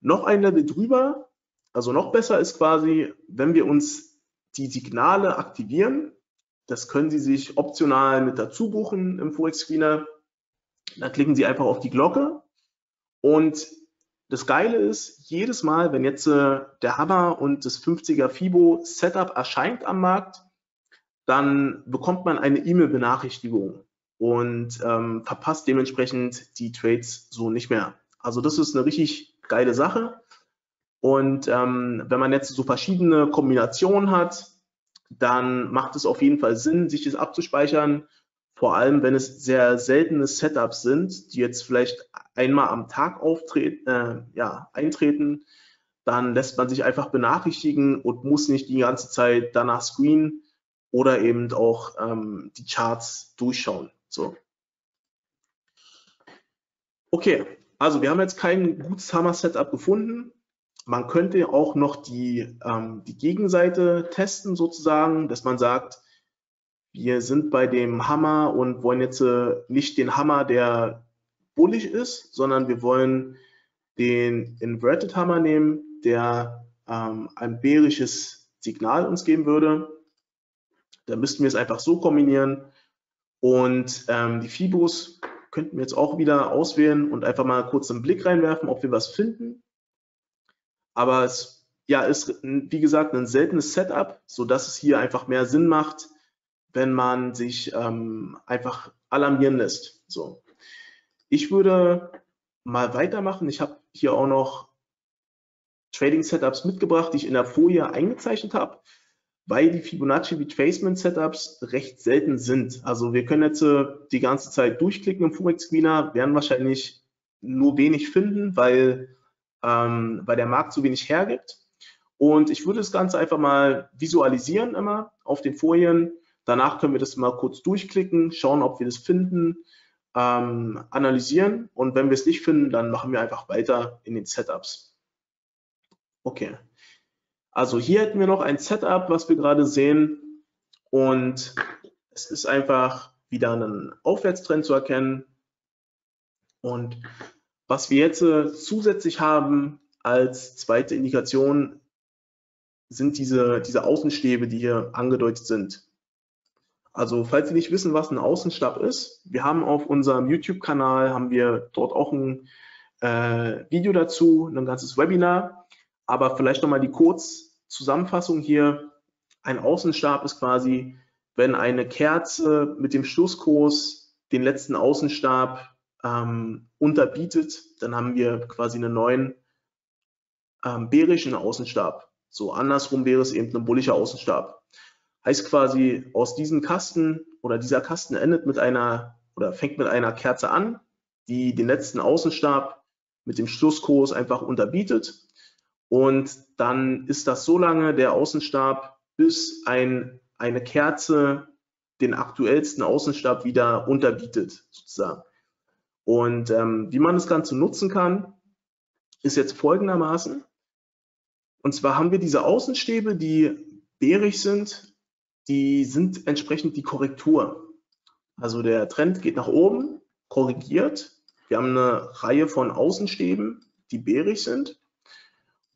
Noch ein Level drüber, also noch besser ist quasi, wenn wir uns die Signale aktivieren. Das können Sie sich optional mit dazu buchen im Forex Screener. Dann klicken Sie einfach auf die Glocke und das Geile ist, jedes Mal, wenn jetzt äh, der Hammer und das 50er Fibo Setup erscheint am Markt, dann bekommt man eine E-Mail-Benachrichtigung und ähm, verpasst dementsprechend die Trades so nicht mehr. Also das ist eine richtig geile Sache. Und ähm, wenn man jetzt so verschiedene Kombinationen hat, dann macht es auf jeden Fall Sinn, sich das abzuspeichern. Vor allem, wenn es sehr seltene Setups sind, die jetzt vielleicht einmal am Tag auftreten, äh, ja, eintreten, dann lässt man sich einfach benachrichtigen und muss nicht die ganze Zeit danach screenen oder eben auch ähm, die Charts durchschauen. So. Okay, also wir haben jetzt kein gutes Hammer-Setup gefunden. Man könnte auch noch die, ähm, die Gegenseite testen sozusagen, dass man sagt, wir sind bei dem Hammer und wollen jetzt äh, nicht den Hammer, der bullig ist, sondern wir wollen den Inverted Hammer nehmen, der ähm, ein bärisches Signal uns geben würde. Da müssten wir es einfach so kombinieren. Und ähm, die Fibos könnten wir jetzt auch wieder auswählen und einfach mal kurz einen Blick reinwerfen, ob wir was finden. Aber es ja, ist, wie gesagt, ein seltenes Setup, sodass es hier einfach mehr Sinn macht, wenn man sich ähm, einfach alarmieren lässt. So. Ich würde mal weitermachen. Ich habe hier auch noch Trading Setups mitgebracht, die ich in der Folie eingezeichnet habe, weil die Fibonacci Retracement Setups recht selten sind. Also wir können jetzt äh, die ganze Zeit durchklicken im Forex Screener, werden wahrscheinlich nur wenig finden, weil ähm, weil der Markt zu wenig hergibt. Und ich würde das Ganze einfach mal visualisieren immer auf den Folien. Danach können wir das mal kurz durchklicken, schauen, ob wir das finden, ähm, analysieren. Und wenn wir es nicht finden, dann machen wir einfach weiter in den Setups. Okay. Also hier hätten wir noch ein Setup, was wir gerade sehen. Und es ist einfach wieder einen Aufwärtstrend zu erkennen. Und was wir jetzt äh, zusätzlich haben als zweite Indikation sind diese, diese Außenstäbe, die hier angedeutet sind. Also falls Sie nicht wissen, was ein Außenstab ist, wir haben auf unserem YouTube-Kanal, haben wir dort auch ein äh, Video dazu, ein ganzes Webinar. Aber vielleicht nochmal die Kurzzusammenfassung hier. Ein Außenstab ist quasi, wenn eine Kerze mit dem Schlusskurs den letzten Außenstab ähm, unterbietet, dann haben wir quasi einen neuen ähm, bärischen Außenstab. So andersrum wäre es eben ein bullischer Außenstab. Heißt quasi, aus diesem Kasten oder dieser Kasten endet mit einer oder fängt mit einer Kerze an, die den letzten Außenstab mit dem Schlusskurs einfach unterbietet. Und dann ist das so lange der Außenstab, bis ein, eine Kerze den aktuellsten Außenstab wieder unterbietet, sozusagen. Und ähm, wie man das Ganze nutzen kann, ist jetzt folgendermaßen. Und zwar haben wir diese Außenstäbe, die bärig sind, die sind entsprechend die Korrektur. Also der Trend geht nach oben, korrigiert. Wir haben eine Reihe von Außenstäben, die bärig sind.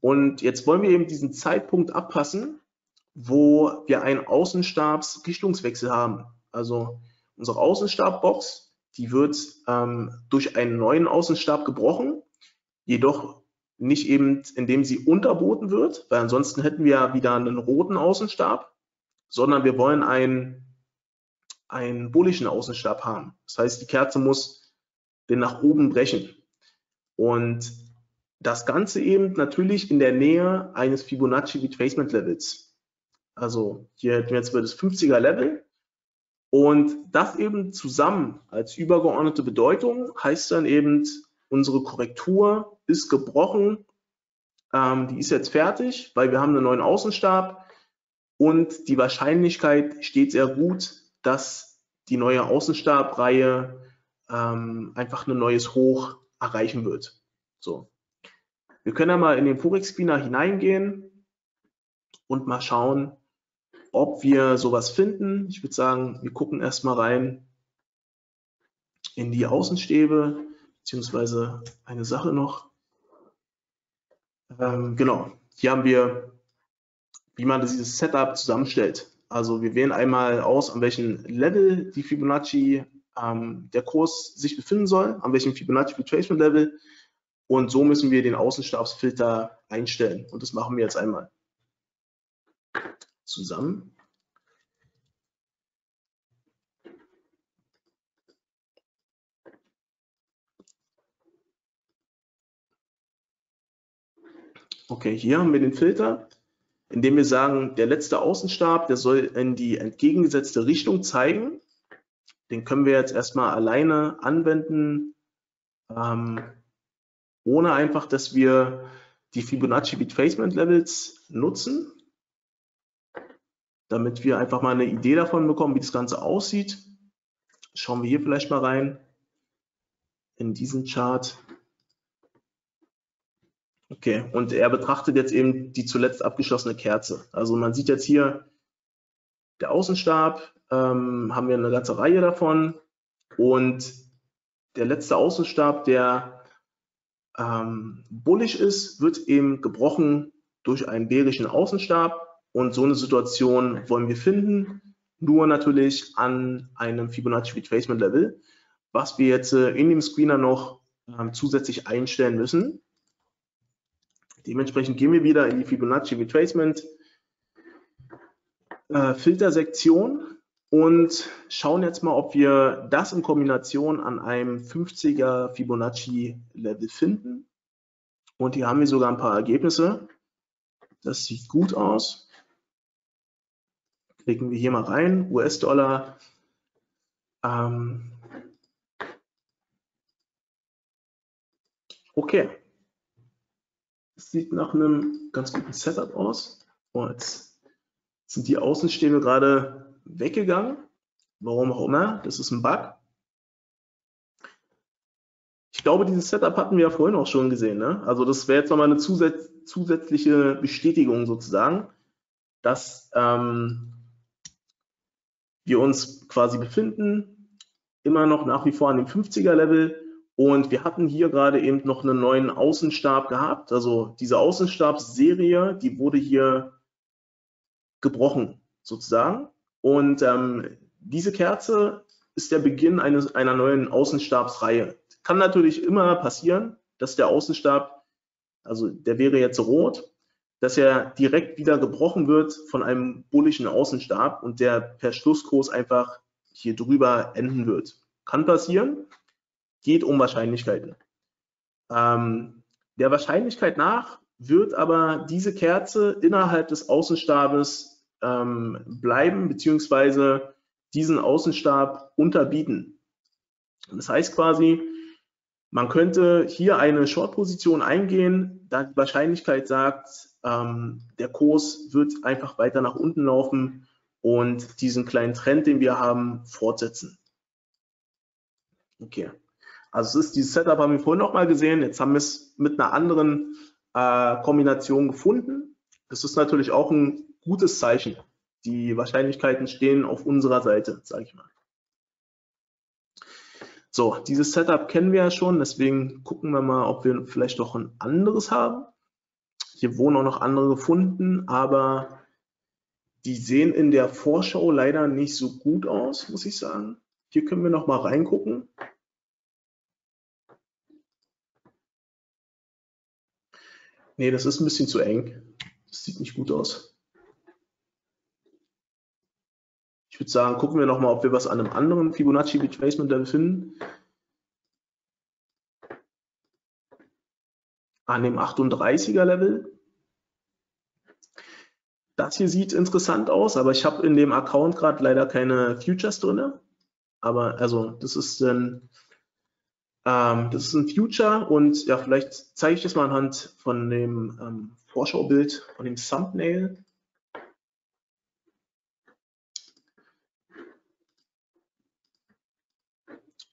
Und jetzt wollen wir eben diesen Zeitpunkt abpassen, wo wir einen Außenstabsrichtungswechsel haben. Also unsere Außenstabbox die wird ähm, durch einen neuen Außenstab gebrochen, jedoch nicht eben, indem sie unterboten wird, weil ansonsten hätten wir wieder einen roten Außenstab, sondern wir wollen einen, einen bullischen Außenstab haben. Das heißt, die Kerze muss den nach oben brechen. Und das Ganze eben natürlich in der Nähe eines Fibonacci Retracement Levels. Also hier hätten wir jetzt das 50er Level und das eben zusammen als übergeordnete Bedeutung heißt dann eben, unsere Korrektur ist gebrochen, ähm, die ist jetzt fertig, weil wir haben einen neuen Außenstab und die Wahrscheinlichkeit steht sehr gut, dass die neue Außenstabreihe ähm, einfach ein neues Hoch erreichen wird. So. Wir können ja mal in den Forex Spinner hineingehen und mal schauen, ob wir sowas finden. Ich würde sagen, wir gucken erstmal rein in die Außenstäbe, beziehungsweise eine Sache noch. Ähm, genau, hier haben wir, wie man dieses Setup zusammenstellt. Also wir wählen einmal aus, an welchem Level die Fibonacci ähm, der Kurs sich befinden soll, an welchem Fibonacci Retracement Level. Und so müssen wir den Außenstabsfilter einstellen. Und das machen wir jetzt einmal zusammen. Okay, hier haben wir den Filter, indem wir sagen, der letzte Außenstab, der soll in die entgegengesetzte Richtung zeigen. Den können wir jetzt erstmal alleine anwenden, ähm, ohne einfach, dass wir die Fibonacci Retracement Levels nutzen, damit wir einfach mal eine Idee davon bekommen, wie das Ganze aussieht. Schauen wir hier vielleicht mal rein in diesen Chart. Okay, und er betrachtet jetzt eben die zuletzt abgeschlossene Kerze. Also man sieht jetzt hier der Außenstab, ähm, haben wir eine ganze Reihe davon und der letzte Außenstab, der ähm, bullish ist, wird eben gebrochen durch einen bärischen Außenstab und so eine Situation wollen wir finden, nur natürlich an einem Fibonacci Retracement Level, was wir jetzt äh, in dem Screener noch ähm, zusätzlich einstellen müssen. Dementsprechend gehen wir wieder in die Fibonacci Retracement äh, Filtersektion und schauen jetzt mal, ob wir das in Kombination an einem 50er Fibonacci Level finden. Und hier haben wir sogar ein paar Ergebnisse. Das sieht gut aus. Klicken wir hier mal rein, US-Dollar. Ähm okay, sieht nach einem ganz guten Setup aus. Oh, jetzt sind die Außenstäbe gerade weggegangen. Warum auch immer, das ist ein Bug. Ich glaube, dieses Setup hatten wir ja vorhin auch schon gesehen. Ne? Also das wäre jetzt nochmal eine zusätz zusätzliche Bestätigung sozusagen, dass ähm, wir uns quasi befinden, immer noch nach wie vor an dem 50er Level und wir hatten hier gerade eben noch einen neuen Außenstab gehabt. Also diese Außenstabsserie, die wurde hier gebrochen sozusagen. Und ähm, diese Kerze ist der Beginn eines, einer neuen Außenstabsreihe. Kann natürlich immer passieren, dass der Außenstab, also der wäre jetzt rot, dass er direkt wieder gebrochen wird von einem bullischen Außenstab und der per Schlusskurs einfach hier drüber enden wird. Kann passieren, geht um Wahrscheinlichkeiten. Ähm, der Wahrscheinlichkeit nach wird aber diese Kerze innerhalb des Außenstabes ähm, bleiben, beziehungsweise diesen Außenstab unterbieten. Das heißt quasi, man könnte hier eine Short-Position eingehen, da die Wahrscheinlichkeit sagt, ähm, der Kurs wird einfach weiter nach unten laufen und diesen kleinen Trend, den wir haben, fortsetzen. Okay. Also es ist dieses Setup haben wir vorhin noch mal gesehen. Jetzt haben wir es mit einer anderen äh, Kombination gefunden. Das ist natürlich auch ein gutes Zeichen. Die Wahrscheinlichkeiten stehen auf unserer Seite, sage ich mal. So, dieses Setup kennen wir ja schon, deswegen gucken wir mal, ob wir vielleicht noch ein anderes haben. Hier wurden auch noch andere gefunden, aber die sehen in der Vorschau leider nicht so gut aus, muss ich sagen. Hier können wir noch mal reingucken. Nee, das ist ein bisschen zu eng. Das sieht nicht gut aus. Ich würde sagen, gucken wir nochmal, ob wir was an einem anderen Fibonacci Retracement Level finden. An dem 38er Level. Das hier sieht interessant aus, aber ich habe in dem Account gerade leider keine Futures drin. Aber also das ist ein ähm, das ist ein Future und ja, vielleicht zeige ich das mal anhand von dem ähm, Vorschaubild, von dem Thumbnail.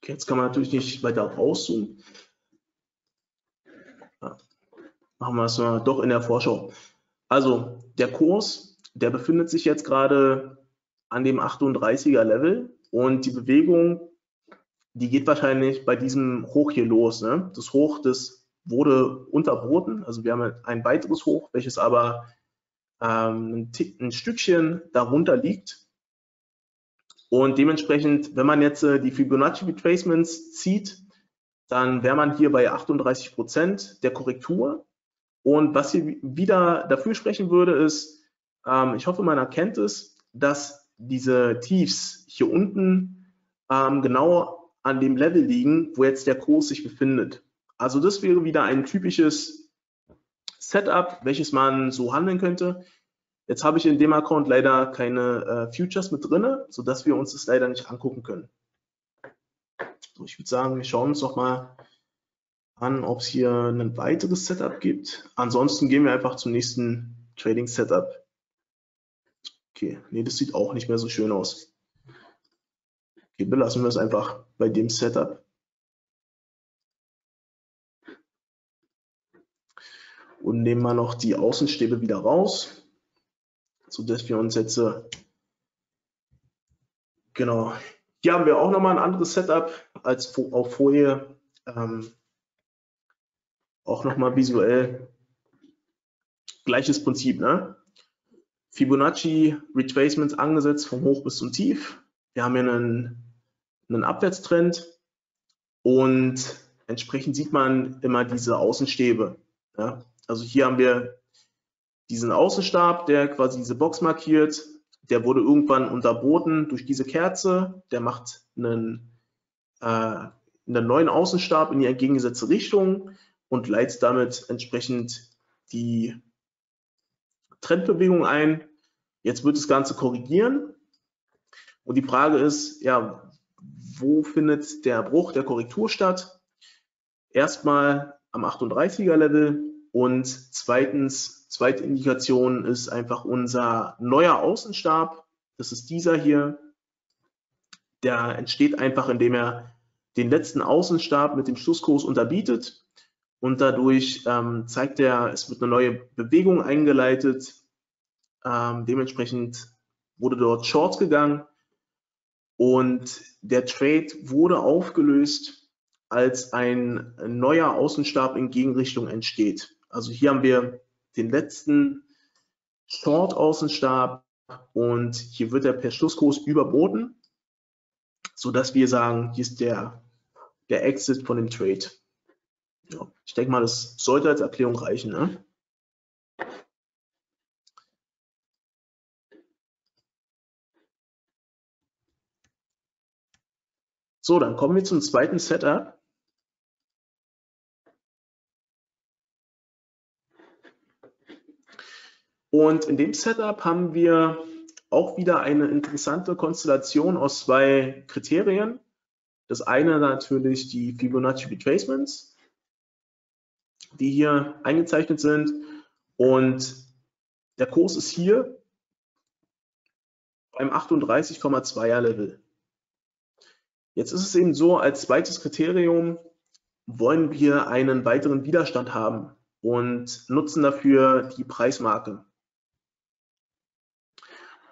Okay, jetzt kann man natürlich nicht weiter rauszoomen. Ja, machen wir es mal doch in der Vorschau. Also der Kurs, der befindet sich jetzt gerade an dem 38er Level und die Bewegung die geht wahrscheinlich bei diesem Hoch hier los. Ne? Das Hoch, das wurde unterboten. Also wir haben ein weiteres Hoch, welches aber ähm, ein, ein Stückchen darunter liegt. Und dementsprechend, wenn man jetzt äh, die Fibonacci Retracements zieht, dann wäre man hier bei 38 Prozent der Korrektur. Und was hier wieder dafür sprechen würde, ist, ähm, ich hoffe, man erkennt es, dass diese Tiefs hier unten ähm, genau an dem Level liegen, wo jetzt der Kurs sich befindet. Also das wäre wieder ein typisches Setup, welches man so handeln könnte. Jetzt habe ich in dem Account leider keine äh, Futures mit drin, sodass wir uns das leider nicht angucken können. So, ich würde sagen, wir schauen uns doch mal an, ob es hier ein weiteres Setup gibt. Ansonsten gehen wir einfach zum nächsten Trading Setup. Okay, nee, das sieht auch nicht mehr so schön aus. Belassen wir es einfach bei dem Setup. Und nehmen wir noch die Außenstäbe wieder raus, sodass wir uns jetzt, äh, genau, hier haben wir auch nochmal ein anderes Setup als auf Folie. Ähm, auch nochmal visuell. Gleiches Prinzip, ne? Fibonacci Retracements angesetzt vom Hoch bis zum Tief. Wir haben hier einen, einen Abwärtstrend und entsprechend sieht man immer diese Außenstäbe. Ja? Also hier haben wir diesen Außenstab, der quasi diese Box markiert der wurde irgendwann unterboten durch diese Kerze. Der macht einen, äh, einen neuen Außenstab in die entgegengesetzte Richtung und leitet damit entsprechend die Trendbewegung ein. Jetzt wird das Ganze korrigieren. Und die Frage ist, ja, wo findet der Bruch der Korrektur statt? Erstmal am 38er Level und zweitens Zweite Indikation ist einfach unser neuer Außenstab. Das ist dieser hier. Der entsteht einfach, indem er den letzten Außenstab mit dem Schlusskurs unterbietet und dadurch ähm, zeigt er, es wird eine neue Bewegung eingeleitet. Ähm, dementsprechend wurde dort Shorts gegangen und der Trade wurde aufgelöst, als ein neuer Außenstab in Gegenrichtung entsteht. Also hier haben wir den letzten Short-Außenstab und hier wird er per Schlusskurs überboten, sodass wir sagen, hier ist der, der Exit von dem Trade. Ja, ich denke mal, das sollte als Erklärung reichen. Ne? So, dann kommen wir zum zweiten Setup. Und in dem Setup haben wir auch wieder eine interessante Konstellation aus zwei Kriterien. Das eine natürlich die Fibonacci Retracements, die hier eingezeichnet sind. Und der Kurs ist hier beim 38,2er Level. Jetzt ist es eben so, als zweites Kriterium wollen wir einen weiteren Widerstand haben und nutzen dafür die Preismarke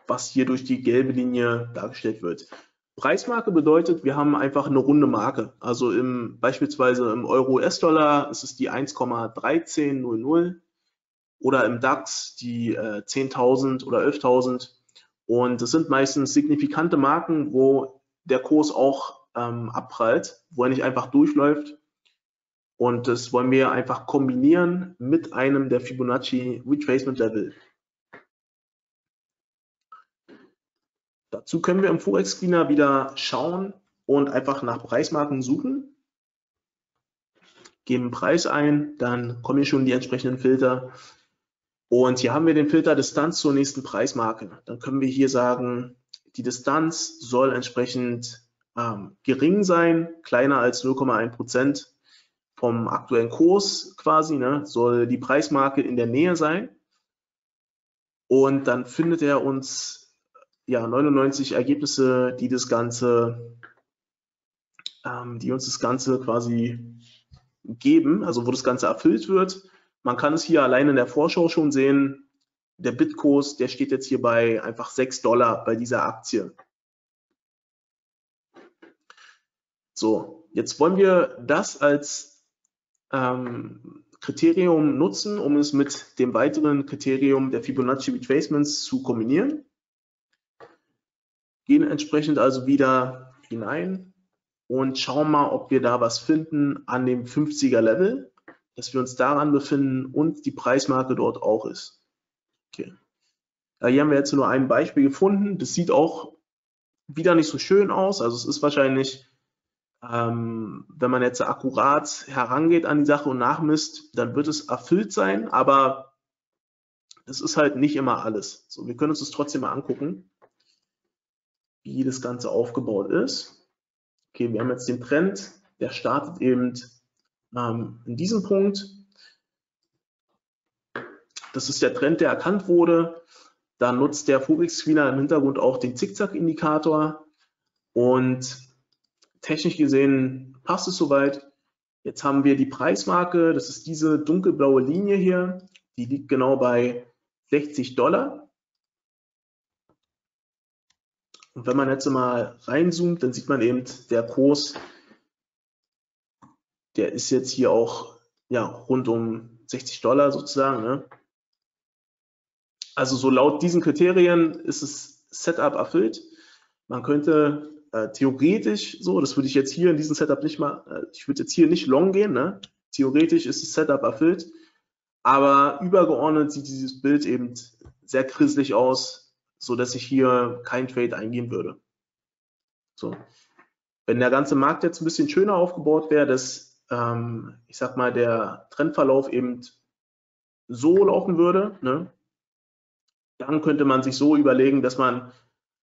was hier durch die gelbe Linie dargestellt wird. Preismarke bedeutet, wir haben einfach eine runde Marke. Also im, beispielsweise im Euro-US-Dollar ist es die 1,1300 oder im DAX die äh, 10.000 oder 11.000. Und das sind meistens signifikante Marken, wo der Kurs auch ähm, abprallt, wo er nicht einfach durchläuft. Und das wollen wir einfach kombinieren mit einem der Fibonacci Retracement Level. Dazu können wir im Forex Screener wieder schauen und einfach nach Preismarken suchen. Geben Preis ein, dann kommen hier schon die entsprechenden Filter. Und hier haben wir den Filter Distanz zur nächsten Preismarke. Dann können wir hier sagen, die Distanz soll entsprechend ähm, gering sein, kleiner als 0,1 Prozent vom aktuellen Kurs quasi, ne, soll die Preismarke in der Nähe sein. Und dann findet er uns ja, 99 Ergebnisse, die das Ganze, ähm, die uns das Ganze quasi geben, also wo das Ganze erfüllt wird. Man kann es hier allein in der Vorschau schon sehen. Der Bitkurs, der steht jetzt hier bei einfach 6 Dollar bei dieser Aktie. So, jetzt wollen wir das als ähm, Kriterium nutzen, um es mit dem weiteren Kriterium der Fibonacci Retracements zu kombinieren. Gehen entsprechend also wieder hinein und schauen mal, ob wir da was finden an dem 50er Level, dass wir uns daran befinden und die Preismarke dort auch ist. Okay. Hier haben wir jetzt nur ein Beispiel gefunden. Das sieht auch wieder nicht so schön aus. Also es ist wahrscheinlich, ähm, wenn man jetzt akkurat herangeht an die Sache und nachmisst, dann wird es erfüllt sein, aber es ist halt nicht immer alles. So, wir können uns das trotzdem mal angucken, wie das Ganze aufgebaut ist. Okay, wir haben jetzt den Trend, der startet eben ähm, in diesem Punkt. Das ist der Trend, der erkannt wurde. Da nutzt der Forex-Screener im Hintergrund auch den Zickzack-Indikator und technisch gesehen passt es soweit. Jetzt haben wir die Preismarke, das ist diese dunkelblaue Linie hier, die liegt genau bei 60 Dollar. Und wenn man jetzt mal reinzoomt, dann sieht man eben, der Kurs, der ist jetzt hier auch ja, rund um 60 Dollar sozusagen. Ne? Also so laut diesen Kriterien ist das Setup erfüllt. Man könnte äh, theoretisch so, das würde ich jetzt hier in diesem Setup nicht mal, äh, ich würde jetzt hier nicht long gehen, ne? theoretisch ist das Setup erfüllt, aber übergeordnet sieht dieses Bild eben sehr kriselig aus, so dass ich hier kein Trade eingehen würde. So. Wenn der ganze Markt jetzt ein bisschen schöner aufgebaut wäre, dass, ähm, ich sag mal, der Trendverlauf eben so laufen würde, ne? Dann könnte man sich so überlegen, dass man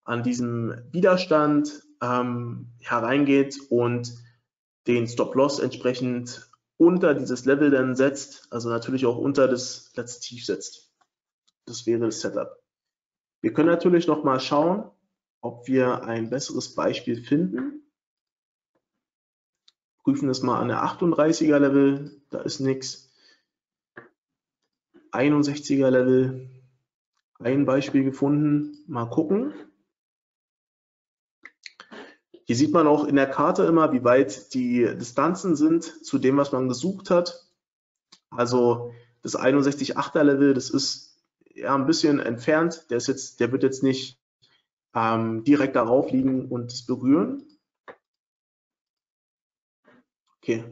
an diesem Widerstand ähm, hereingeht und den Stop-Loss entsprechend unter dieses Level dann setzt, also natürlich auch unter das letzte Tief setzt. Das wäre das Setup. Wir können natürlich noch mal schauen, ob wir ein besseres Beispiel finden. Prüfen das mal an der 38er Level, da ist nichts. 61er Level, ein Beispiel gefunden. Mal gucken. Hier sieht man auch in der Karte immer, wie weit die Distanzen sind zu dem, was man gesucht hat. Also das 61,8er Level, das ist ja ein bisschen entfernt. Der, ist jetzt, der wird jetzt nicht ähm, direkt darauf liegen und es berühren. Okay.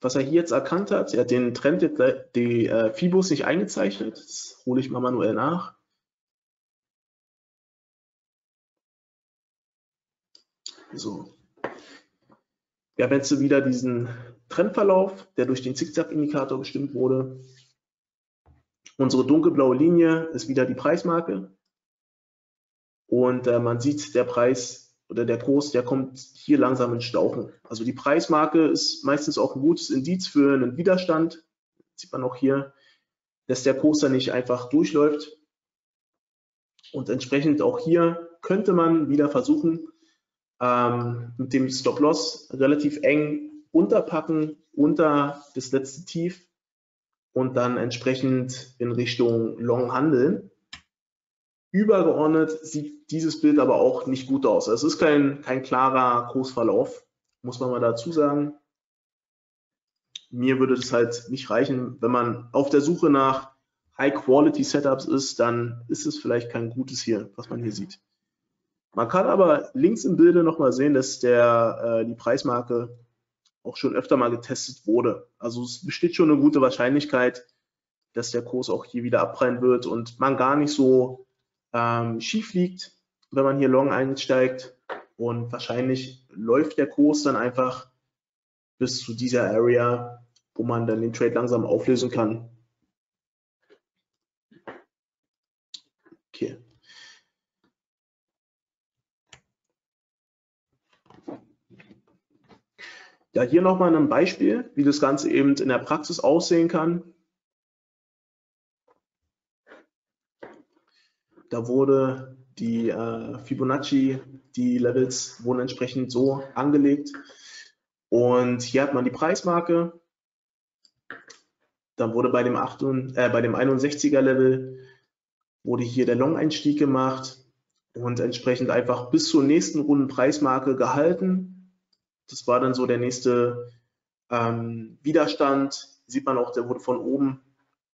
Was er hier jetzt erkannt hat, er hat den Trend, die äh, Fibos nicht eingezeichnet. Das hole ich mal manuell nach. So. Wir haben jetzt wieder diesen Trendverlauf, der durch den Zickzack-Indikator bestimmt wurde. Unsere dunkelblaue Linie ist wieder die Preismarke. Und äh, man sieht, der Preis oder der Kurs, der kommt hier langsam ins Stauchen. Also die Preismarke ist meistens auch ein gutes Indiz für einen Widerstand. Das sieht man auch hier, dass der Kurs dann nicht einfach durchläuft. Und entsprechend auch hier könnte man wieder versuchen, ähm, mit dem Stop-Loss relativ eng unterpacken unter das letzte Tief und dann entsprechend in Richtung Long handeln. Übergeordnet sieht dieses Bild aber auch nicht gut aus. Es ist kein, kein klarer Kursverlauf, muss man mal dazu sagen. Mir würde das halt nicht reichen. Wenn man auf der Suche nach High-Quality-Setups ist, dann ist es vielleicht kein gutes hier, was man hier sieht. Man kann aber links im Bilde nochmal sehen, dass der, äh, die Preismarke auch schon öfter mal getestet wurde. Also es besteht schon eine gute Wahrscheinlichkeit, dass der Kurs auch hier wieder abprallen wird und man gar nicht so ähm, schief liegt, wenn man hier long einsteigt. Und wahrscheinlich läuft der Kurs dann einfach bis zu dieser Area, wo man dann den Trade langsam auflösen kann. Ja, hier nochmal ein Beispiel, wie das Ganze eben in der Praxis aussehen kann. Da wurde die äh, Fibonacci, die Levels wurden entsprechend so angelegt. Und hier hat man die Preismarke. Dann wurde bei dem, 8, äh, dem 61er Level wurde hier der Long-Einstieg gemacht und entsprechend einfach bis zur nächsten Runden Preismarke gehalten das war dann so der nächste ähm, Widerstand. Sieht man auch, der wurde von oben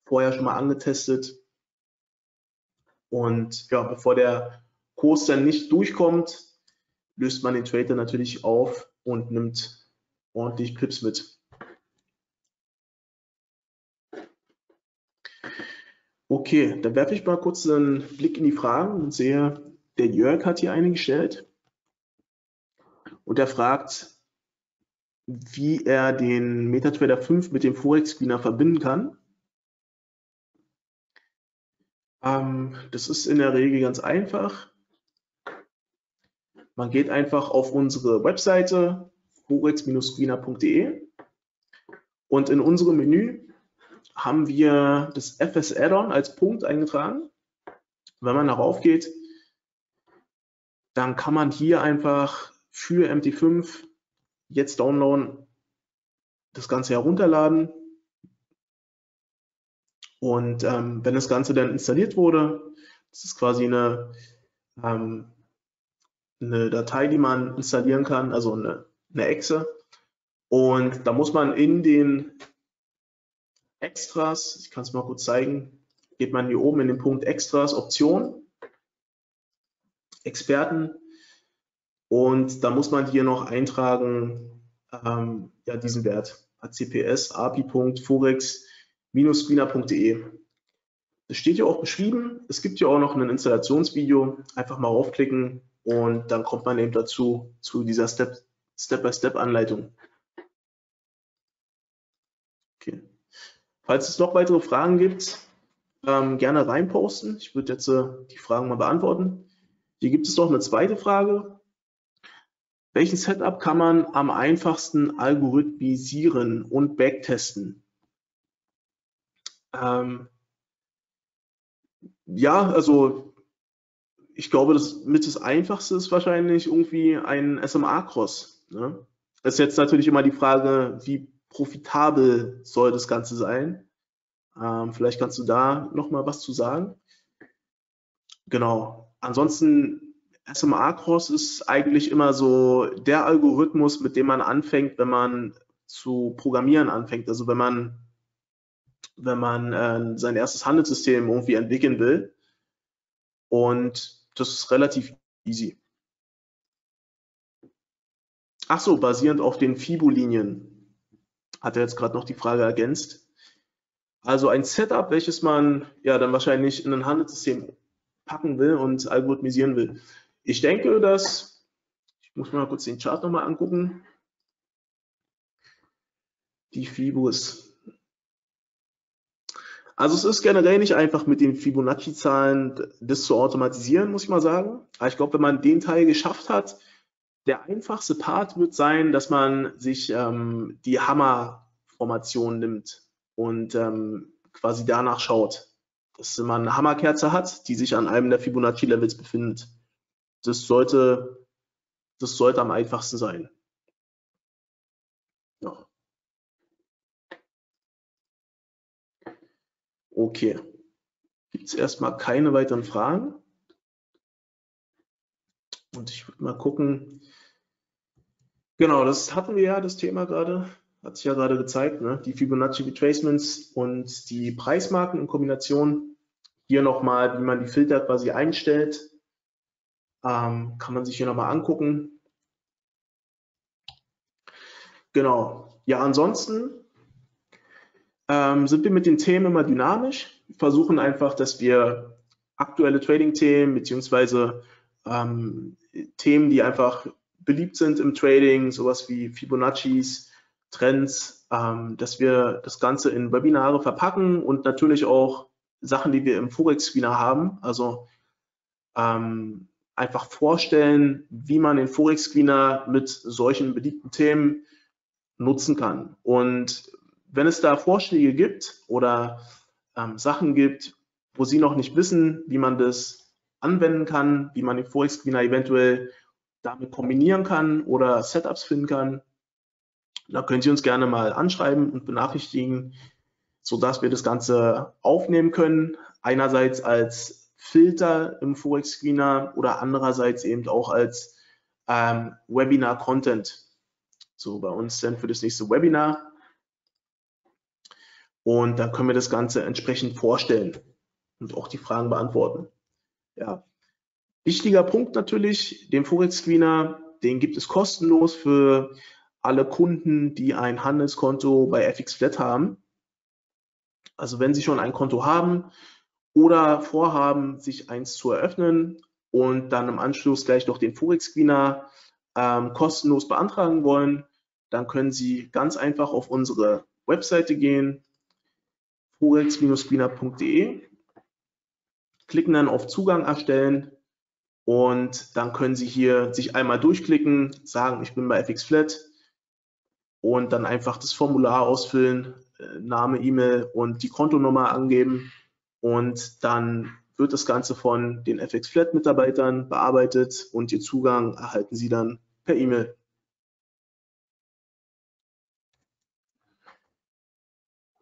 vorher schon mal angetestet. Und ja, bevor der Kurs dann nicht durchkommt, löst man den Trader natürlich auf und nimmt ordentlich Pips mit. Okay, dann werfe ich mal kurz einen Blick in die Fragen und sehe, der Jörg hat hier eine gestellt. Und er fragt, wie er den MetaTrader 5 mit dem Forex Screener verbinden kann. Ähm, das ist in der Regel ganz einfach. Man geht einfach auf unsere Webseite forex-screener.de und in unserem Menü haben wir das FS Add-on als Punkt eingetragen. Wenn man darauf geht, dann kann man hier einfach für MT5 jetzt downloaden, das Ganze herunterladen. Und ähm, wenn das Ganze dann installiert wurde, das ist quasi eine, ähm, eine Datei, die man installieren kann, also eine, eine Exe. Und da muss man in den Extras, ich kann es mal kurz zeigen, geht man hier oben in den Punkt Extras, Option, Experten und da muss man hier noch eintragen, ähm, ja, diesen Wert, ACPS api.forex-screener.de. Das steht hier auch beschrieben. Es gibt hier auch noch ein Installationsvideo. Einfach mal raufklicken und dann kommt man eben dazu, zu dieser Step-by-Step-Anleitung. Okay. Falls es noch weitere Fragen gibt, ähm, gerne reinposten. Ich würde jetzt äh, die Fragen mal beantworten. Hier gibt es noch eine zweite Frage. Welches Setup kann man am einfachsten algorithmisieren und backtesten? Ähm, ja, also ich glaube, das mit das Einfachste ist wahrscheinlich irgendwie ein SMA-Cross. Ne? Ist jetzt natürlich immer die Frage, wie profitabel soll das Ganze sein? Ähm, vielleicht kannst du da noch mal was zu sagen. Genau. Ansonsten SMA-Cross ist eigentlich immer so der Algorithmus, mit dem man anfängt, wenn man zu programmieren anfängt. Also wenn man, wenn man äh, sein erstes Handelssystem irgendwie entwickeln will. Und das ist relativ easy. Ach so, basierend auf den FIBO-Linien hat er jetzt gerade noch die Frage ergänzt. Also ein Setup, welches man ja dann wahrscheinlich in ein Handelssystem packen will und algorithmisieren will. Ich denke, dass, ich muss mal kurz den Chart nochmal angucken, die Fibus. Also es ist generell nicht einfach mit den Fibonacci-Zahlen das zu automatisieren, muss ich mal sagen. Aber ich glaube, wenn man den Teil geschafft hat, der einfachste Part wird sein, dass man sich ähm, die Hammer-Formation nimmt und ähm, quasi danach schaut, dass man eine Hammerkerze hat, die sich an einem der Fibonacci-Levels befindet. Das sollte, das sollte am einfachsten sein. Ja. Okay. Gibt es erstmal keine weiteren Fragen? Und ich würde mal gucken. Genau, das hatten wir ja, das Thema gerade. Hat sich ja gerade gezeigt, ne? die Fibonacci Retracements und die Preismarken in Kombination. Hier nochmal, wie man die Filter quasi einstellt. Ähm, kann man sich hier nochmal angucken. Genau. Ja, ansonsten ähm, sind wir mit den Themen immer dynamisch. Wir versuchen einfach, dass wir aktuelle Trading-Themen beziehungsweise ähm, Themen, die einfach beliebt sind im Trading, sowas wie Fibonaccis, Trends, ähm, dass wir das Ganze in Webinare verpacken und natürlich auch Sachen, die wir im Forex-Screener haben. Also ähm, einfach vorstellen, wie man den Forex Screener mit solchen beliebten Themen nutzen kann. Und wenn es da Vorschläge gibt oder ähm, Sachen gibt, wo Sie noch nicht wissen, wie man das anwenden kann, wie man den Forex Screener eventuell damit kombinieren kann oder Setups finden kann, da können Sie uns gerne mal anschreiben und benachrichtigen, sodass wir das Ganze aufnehmen können. Einerseits als Filter im Forex Screener oder andererseits eben auch als ähm, Webinar Content. So bei uns dann für das nächste Webinar. Und dann können wir das Ganze entsprechend vorstellen und auch die Fragen beantworten. Ja. Wichtiger Punkt natürlich, den Forex Screener, den gibt es kostenlos für alle Kunden, die ein Handelskonto bei FX Flat haben. Also wenn Sie schon ein Konto haben oder vorhaben, sich eins zu eröffnen und dann im Anschluss gleich noch den Forex Screener ähm, kostenlos beantragen wollen, dann können Sie ganz einfach auf unsere Webseite gehen, forex-screener.de, klicken dann auf Zugang erstellen und dann können Sie hier sich einmal durchklicken, sagen, ich bin bei FX Flat und dann einfach das Formular ausfüllen, äh, Name, E-Mail und die Kontonummer angeben und dann wird das Ganze von den FX Flat Mitarbeitern bearbeitet und Ihr Zugang erhalten Sie dann per E-Mail.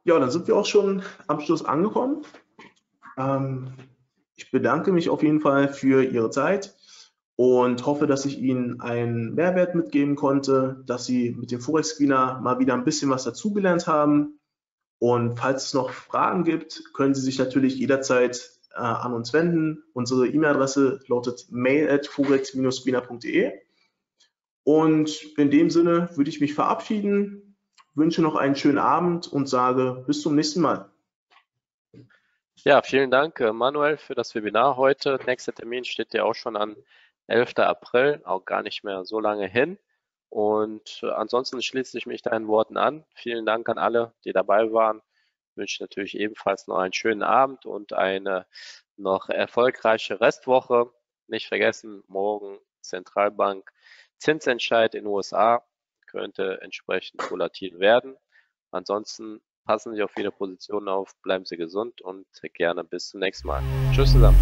Ja, dann sind wir auch schon am Schluss angekommen. Ähm, ich bedanke mich auf jeden Fall für Ihre Zeit und hoffe, dass ich Ihnen einen Mehrwert mitgeben konnte, dass Sie mit dem Forex Screener mal wieder ein bisschen was dazugelernt haben. Und falls es noch Fragen gibt, können Sie sich natürlich jederzeit äh, an uns wenden. Unsere E-Mail-Adresse lautet mail at forex-screener.de. Und in dem Sinne würde ich mich verabschieden, wünsche noch einen schönen Abend und sage bis zum nächsten Mal. Ja, vielen Dank, äh, Manuel, für das Webinar heute. Nächster Termin steht ja auch schon an 11. April, auch gar nicht mehr so lange hin. Und äh, ansonsten schließe ich mich deinen Worten an. Vielen Dank an alle, die dabei waren. Ich wünsche natürlich ebenfalls noch einen schönen Abend und eine noch erfolgreiche Restwoche. Nicht vergessen, morgen Zentralbank Zinsentscheid in den USA könnte entsprechend volatil werden. Ansonsten passen Sie auf Ihre Position auf, bleiben Sie gesund und gerne bis zum nächsten Mal. Tschüss zusammen.